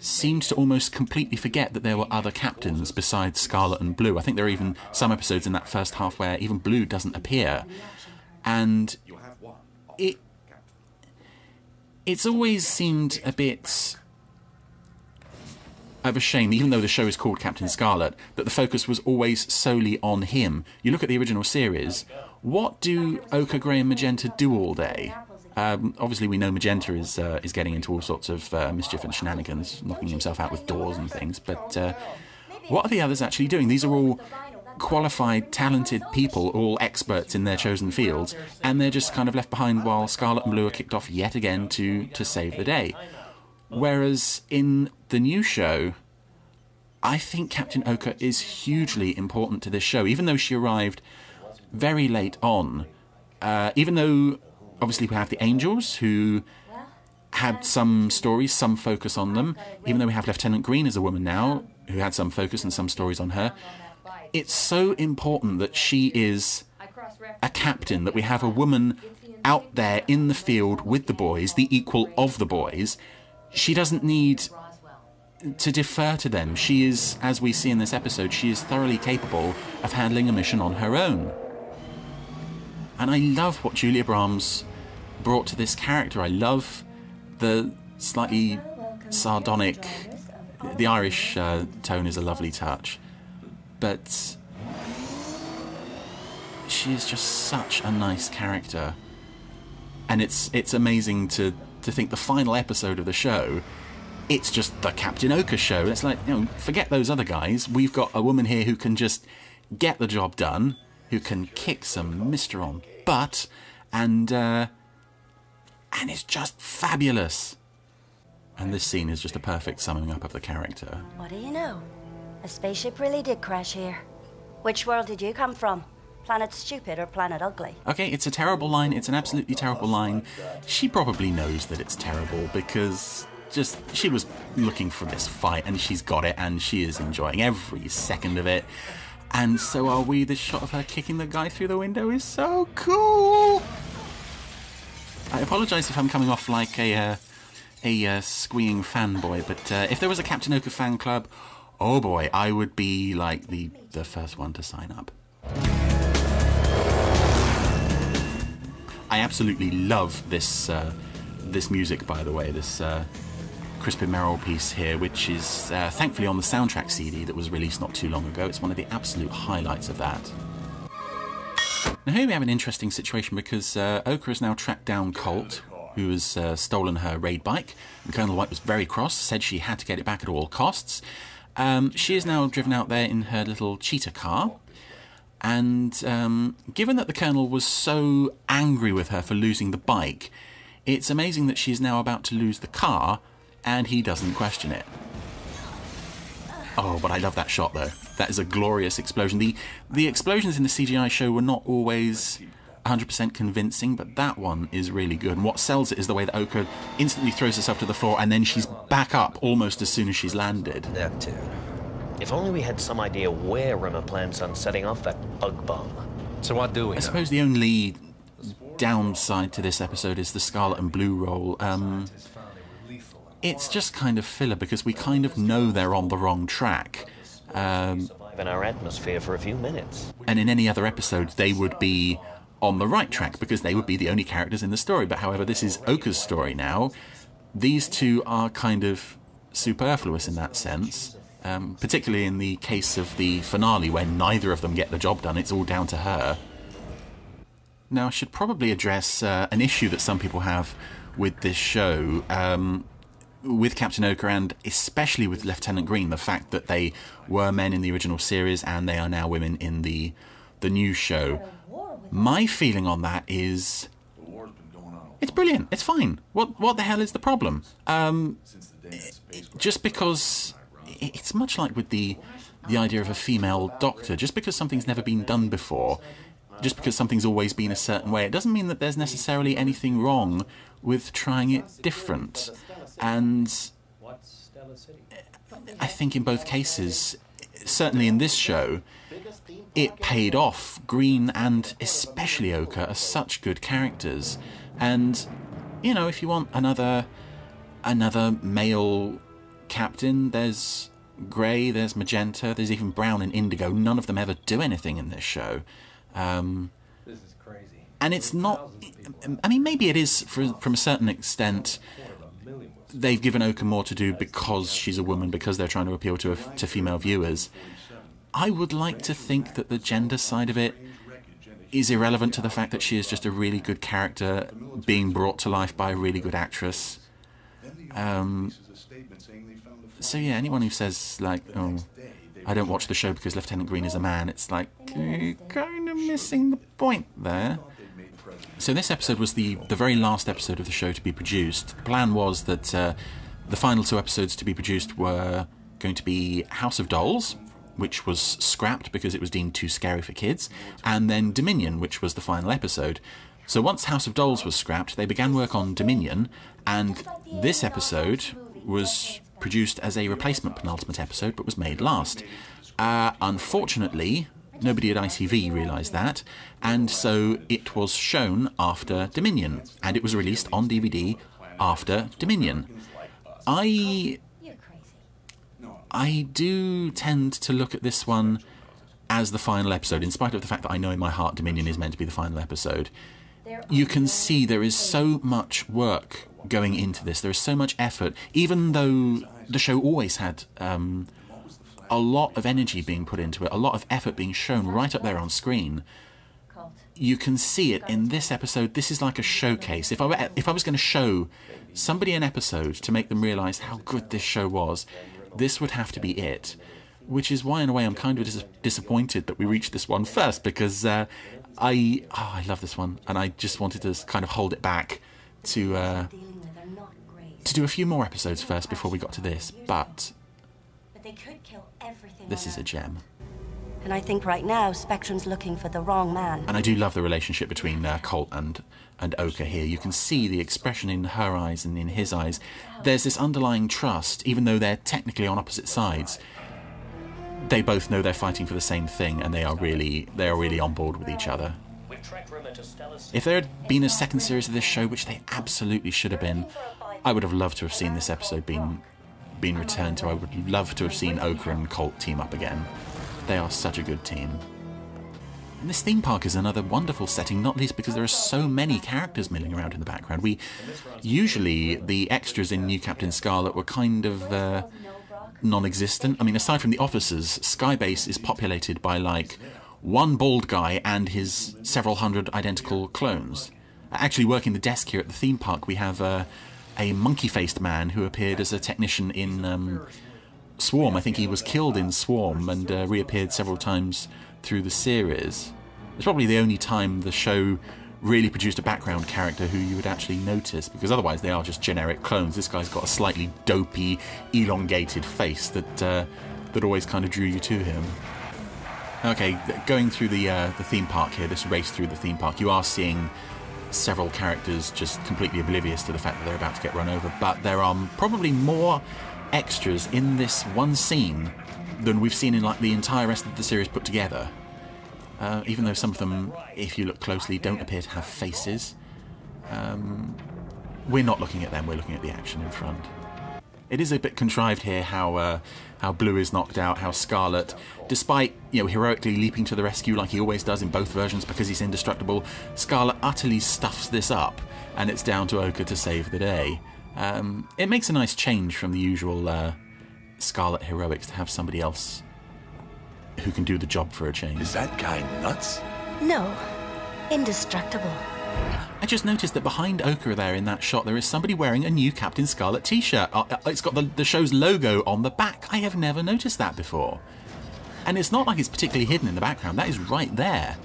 I: seemed to almost completely forget that there were other captains besides Scarlet and Blue. I think there are even some episodes in that first half where even Blue doesn't appear. And it it's always seemed a bit of a shame, even though the show is called Captain Scarlet, that the focus was always solely on him. You look at the original series, what do Ochre, Grey, and Magenta do all day? Um, obviously, we know Magenta is uh, is getting into all sorts of uh, mischief and shenanigans, knocking himself out with doors and things. But uh, what are the others actually doing? These are all qualified, talented people, all experts in their chosen fields, and they're just kind of left behind while Scarlet and Blue are kicked off yet again to to save the day. Whereas in the new show, I think Captain Ochre is hugely important to this show, even though she arrived very late on. Uh, even though obviously we have the Angels who had some stories, some focus on them. Even though we have Lieutenant Green as a woman now, who had some focus and some stories on her. It's so important that she is a captain, that we have a woman out there in the field with the boys, the equal of the boys. She doesn't need to defer to them. She is, as we see in this episode, she is thoroughly capable of handling a mission on her own. And I love what Julia Brahms brought to this character. I love the slightly sardonic. The Irish uh, tone is a lovely touch, but she is just such a nice character, and it's it's amazing to to think the final episode of the show. It's just the Captain Ochre show. It's like you know, forget those other guys. We've got a woman here who can just get the job done, who can kick some Mysteron butt, and uh, and it's just fabulous. And this scene is just a perfect summing up of the character.
K: What do you know? A spaceship really did crash here. Which world did you come from? Planet Stupid or Planet Ugly?
I: Okay, it's a terrible line. It's an absolutely terrible line. She probably knows that it's terrible because just she was looking for this fight and she's got it and she is enjoying every second of it. And so are we. This shot of her kicking the guy through the window is so cool. I apologise if I'm coming off like a uh, a uh, squeeing fanboy, but uh, if there was a Captain Ochre fan club, oh boy, I would be like the the first one to sign up. I absolutely love this uh, this music, by the way. This uh, Crispin Merrell piece here, which is uh, thankfully on the soundtrack CD that was released not too long ago. It's one of the absolute highlights of that. Now here we have an interesting situation because uh, Ochre has now tracked down Colt, who has uh, stolen her raid bike, and Colonel White was very cross, said she had to get it back at all costs. Um, she is now driven out there in her little cheetah car, and um, given that the Colonel was so angry with her for losing the bike, it's amazing that she is now about to lose the car, and he doesn't question it. Oh, but I love that shot though. That is a glorious explosion. The the explosions in the CGI show were not always 100% convincing, but that one is really good. And what sells it is the way that Ochre instantly throws herself to the floor and then she's back up almost as soon as she's landed.
L: Neptune. If only we had some idea where Rimmer plans on setting off that bug bomb.
M: So what do we
I: I suppose the only downside to this episode is the Scarlet and Blue role. Um, it's just kind of filler because we kind of know they're on the wrong track. Um,
L: In our atmosphere for a few minutes.
I: and in any other episode, they would be on the right track because they would be the only characters in the story. But however, this is Ochre's story now. These two are kind of superfluous in that sense, um, particularly in the case of the finale when neither of them get the job done. It's all down to her. Now, I should probably address uh, an issue that some people have with this show. Um, with Captain Ochre and especially with Lieutenant Green, the fact that they were men in the original series and they are now women in the the new show. My feeling on that is it's brilliant. It's fine. What what the hell is the problem? Um, just because it's much like with the the idea of a female doctor. Just because something's never been done before, just because something's always been a certain way, it doesn't mean that there's necessarily anything wrong with trying it different. And I think in both cases, certainly in this show, it paid off. Green and especially Ochre are such good characters, and you know, if you want another another male captain, there's grey, there's magenta, there's even brown and indigo. None of them ever do anything in this show. Um,
M: This is crazy.
I: and it's not. I mean, maybe it is for, from a certain extent. They've given Ochre more to do because she's a woman, because they're trying to appeal to a, to female viewers. I would like to think that the gender side of it is irrelevant to the fact that she is just a really good character being brought to life by a really good actress. Um, so yeah, anyone who says like, "Oh, I don't watch the show because Lieutenant Green is a man," it's like you're kind of missing the point there. So this episode was the the very last episode of the show to be produced. The plan was that uh, the final two episodes to be produced were going to be House of Dolls, which was scrapped because it was deemed too scary for kids, and then Dominion, which was the final episode. So once House of Dolls was scrapped, they began work on Dominion, and this episode was produced as a replacement penultimate episode, but was made last. Uh, unfortunately, nobody at ITV realised that, and so it was shown after Dominion, and it was released on DVD after Dominion. I I do tend to look at this one as the final episode, in spite of the fact that I know in my heart Dominion is meant to be the final episode. You can see there is so much work going into this. There is so much effort, even though the show always had um, a lot of energy being put into it, a lot of effort being shown right up there on screen. You can see it in this episode. This is like a showcase. If I were, if I was going to show somebody an episode to make them realise how good this show was, this would have to be it. Which is why, in a way, I'm kind of dis- disappointed that we reached this one first because uh, I oh, I love this one and I just wanted to kind of hold it back to uh, to do a few more episodes first before we got to this. But
K: But they could kill everything.
I: This is a gem.
K: And I think right now Spectrum's looking for the wrong man.
I: And I do love the relationship between uh, Colt and and Ochre here. You can see the expression in her eyes and in his eyes. There's this underlying trust, even though they're technically on opposite sides. They both know they're fighting for the same thing, and they are really they are really on board with each other. If there had been a second series of this show, which they absolutely should have been, I would have loved to have seen this episode being been returned to. I would love to have seen Ochre and Colt team up again. They are such a good team. And this theme park is another wonderful setting, not least because there are so many characters milling around in the background. We usually the extras in New Captain Scarlet were kind of uh, non-existent. I mean, aside from the officers, Skybase is populated by like one bald guy and his several hundred identical clones. Actually, working the desk here at the theme park, we have uh, a monkey-faced man who appeared as a technician in um, Swarm. I think he was killed in Swarm and uh, reappeared several times through the series. It's probably the only time the show really produced a background character who you would actually notice, because otherwise they are just generic clones. This guy's got a slightly dopey, elongated face that uh, that always kind of drew you to him. Okay, going through the uh, the theme park here, this race through the theme park, you are seeing several characters just completely oblivious to the fact that they're about to get run over. But there are probably more extras in this one scene than we've seen in like the entire rest of the series put together. Uh, even though some of them, if you look closely, don't appear to have faces. Um, we're not looking at them, we're looking at the action in front. It is a bit contrived here how uh, how Blue is knocked out, how Scarlet, despite you know heroically leaping to the rescue like he always does in both versions because he's indestructible, Scarlet utterly stuffs this up, and it's down to Ochre to save the day. Um, it makes a nice change from the usual uh, Scarlet heroics to have somebody else who can do the job for a change. Is that guy nuts?
K: No. Indestructible.
I: I just noticed that behind Ochre there in that shot, there is somebody wearing a new Captain Scarlet t shirt. Uh, it's got the, the show's logo on the back. I have never noticed that before. And it's not like it's particularly hidden in the background, that is right there.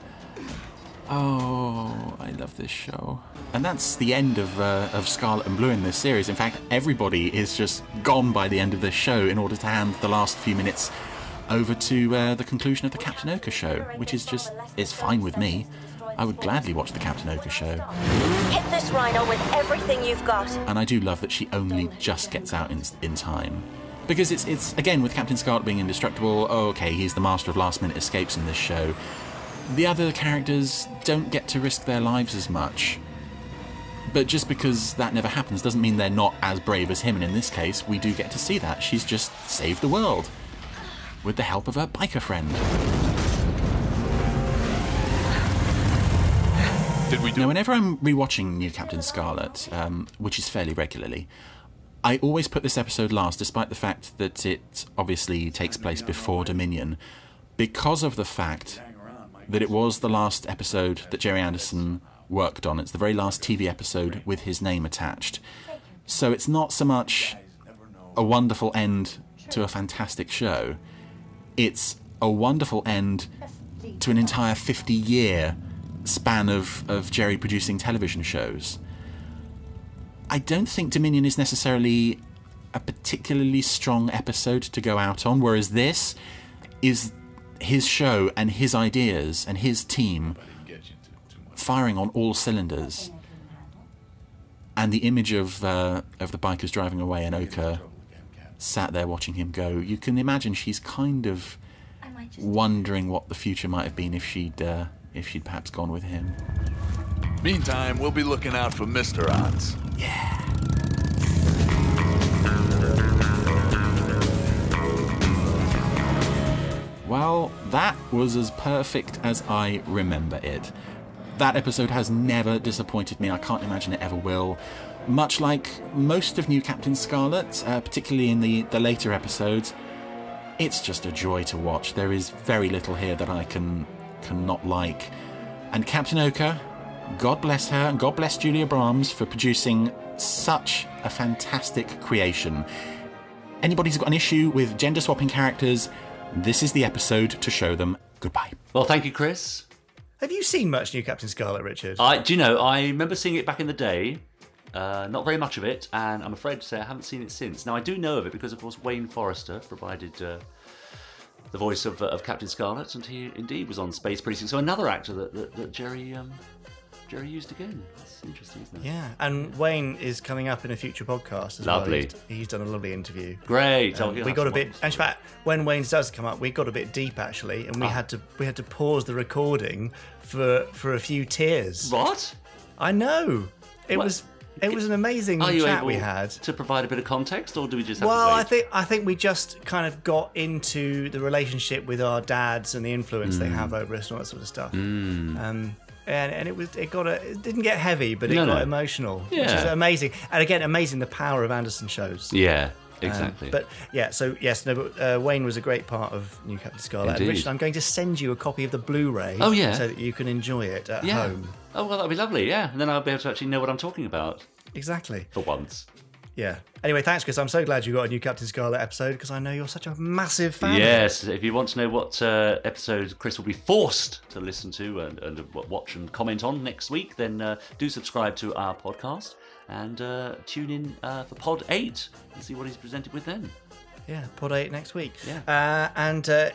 I: Oh, I love this show. And that's the end of, uh, of Scarlet and Blue in this series. In fact, everybody is just gone by the end of this show in order to hand the last few minutes over to uh, the conclusion of the Captain Ochre show, which is just, it's fine with me. I would gladly watch the Captain Ochre show.
K: Hit this rhino with everything you've got.
I: And I do love that she only just gets out in, in time. Because it's, it's, again, with Captain Scarlet being indestructible, oh, okay, he's the master of last minute escapes in this show. The other characters don't get to risk their lives as much. But just because that never happens doesn't mean they're not as brave as him, and in this case, we do get to see that. She's just saved the world with the help of her biker friend. Did we do now, whenever I'm rewatching New Captain Scarlet, um, which is fairly regularly, I always put this episode last, despite the fact that it obviously takes place before Dominion, because of the fact that it was the last episode that Gerry Anderson worked on. It's the very last TV episode with his name attached. So it's not so much a wonderful end to a fantastic show, it's a wonderful end to an entire 50 year span of, of Gerry producing television shows. I don't think Dominion is necessarily a particularly strong episode to go out on, whereas this is his show and his ideas and his team firing on all cylinders. And the image of uh, of the bikers driving away and Ochre sat there watching him go, you can imagine she's kind of wondering what the future might have been if she'd uh, if she'd perhaps gone with him.
N: Meantime, we'll be looking out for Mr. Odds.
I: Yeah. Well, that was as perfect as I remember it. That episode has never disappointed me. I can't imagine it ever will. Much like most of New Captain Scarlet, uh, particularly in the, the later episodes, it's just a joy to watch. There is very little here that I can cannot like. And Captain Ochre, God bless her, and God bless Julia Brahms for producing such a fantastic creation. Anybody who's got an issue with gender swapping characters, this is the episode to show them. Goodbye.
B: Well, thank you, Chris.
A: Have you seen much New Captain Scarlet, Richard?
B: I do you know? I remember seeing it back in the day. Uh, not very much of it, and I'm afraid to say I haven't seen it since. Now I do know of it because, of course, Wayne Forester provided uh, the voice of, uh, of Captain Scarlet, and he indeed was on Space Precinct. So another actor that, that, that Gerry um, Gerry used again. That's interesting, isn't it?
A: Yeah, and Wayne is coming up in a future podcast as
B: Lovely.
A: well. He's, he's done a lovely interview.
B: Great.
A: Um,
B: Oh,
A: we got a bit. In fact, when Wayne's does come up, we got a bit deep actually, and we
B: Ah.
A: had to we had to pause the recording for for a few tears.
B: What?
A: I know. It
B: What?
A: was it was an amazing
B: Are you
A: chat
B: able
A: we had.
B: to provide a bit of context, or do we just have
A: Well,
B: to
A: I think I think we just kind of got into the relationship with our dads and the influence they
B: Mm.
A: have over us and all that sort of stuff.
B: Mm.
A: Um, and, and it was it got a, it didn't get heavy, but it
B: No,
A: got
B: no.
A: emotional, which is
B: Yeah.
A: amazing. And again, amazing the power of Anderson shows.
B: Yeah,
A: Um,
B: exactly.
A: but yeah, so yes, no, but uh, Wayne was a great part of New Captain Scarlet. Richard, I'm going to send you a copy of the Blu-ray.
B: Oh, yeah.
A: so that you can enjoy it at
B: yeah.
A: home.
B: Oh well, that'd be lovely. Yeah, and then I'll be able to actually know what I'm talking about
A: Exactly.
B: for once.
A: Yeah. Anyway, thanks, Chris. I'm so glad you got a new Captain Scarlet episode because I know you're such a massive fan. of it.
B: Yes, if you want to know what uh, episode Chris will be forced to listen to and, and w- watch and comment on next week, then uh, do subscribe to our podcast and uh, tune in uh, for Pod 8 and see what he's presented with then.
A: Yeah, Pod 8 next week.
B: Yeah.
A: Uh, and uh,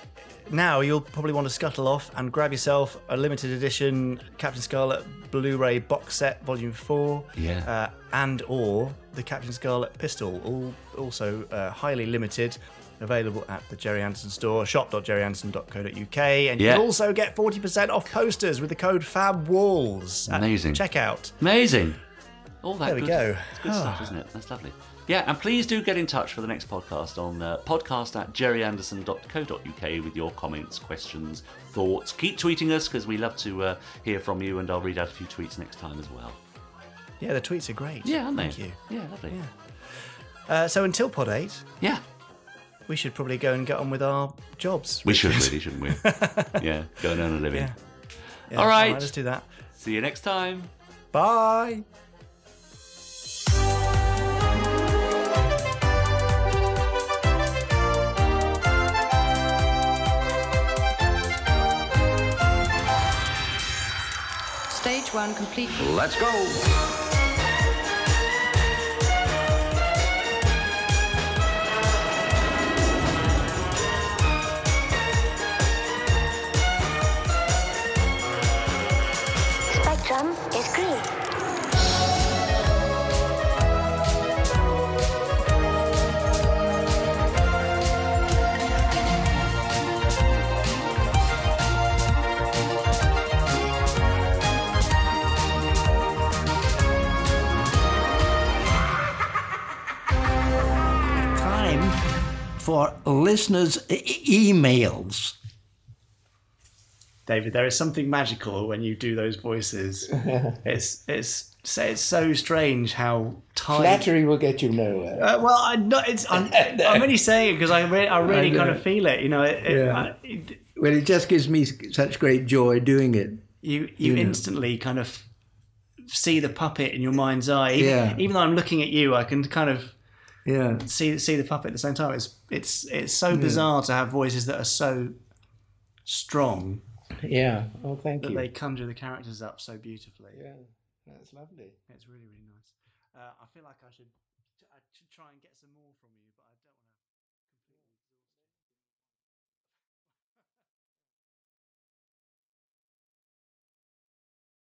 A: now you'll probably want to scuttle off and grab yourself a limited edition Captain Scarlet Blu-ray box set, Volume 4.
B: Yeah.
A: Uh, and or the Captain Scarlet pistol, all also uh, highly limited. available at the Gerry Anderson store, shop.gerryanderson.co.uk. And you
B: Yeah.
A: can also get 40% off posters with the code FABWALLS.
B: Amazing.
A: Checkout.
B: Amazing. All that
A: There we
B: good,
A: go.
B: It's good stuff, isn't it? That's lovely. Yeah, and please do get in touch for the next podcast on uh, podcast at gerryanderson.co.uk with your comments, questions, thoughts. Keep tweeting us because we love to uh, hear from you, and I'll read out a few tweets next time as well.
A: Yeah, the tweets are great.
B: Yeah, aren't they?
A: Thank you.
B: Yeah, lovely.
A: Uh, so until Pod 8,
B: Yeah.
A: we should probably go and get on with our jobs.
B: We should really, shouldn't we? yeah, go and earn a living.
A: Yeah. Yeah,
B: All right.
A: let's do that.
B: See you next time.
A: Bye.
O: Stage one complete.
D: Let's go.
P: Spectrum is green.
C: For listeners' e- emails.
A: David, there is something magical when you do those voices. it's it's it's so strange how tight.
F: Flattery will get you nowhere.
A: Uh, well, I'm not. It's. I'm, I'm only saying it because I, re- I really
F: I
A: kind of feel it. You know, it, it,
F: Yeah.
A: I- it-
F: Well, it just gives me such great joy doing it.
A: you you,
F: You know.
A: instantly kind of see the puppet in your mind's eye. Even,
F: Yeah.
A: even though I'm looking at you, I can kind of
F: Yeah.
A: see see the puppet at the same time. It's it's it's so
F: Yeah.
A: bizarre to have voices that are so strong
F: Yeah. Oh, thank
A: that
F: you.
A: they conjure the characters up so beautifully.
F: Yeah, that's lovely.
A: It's really really nice. Uh, I feel like I should I should try and get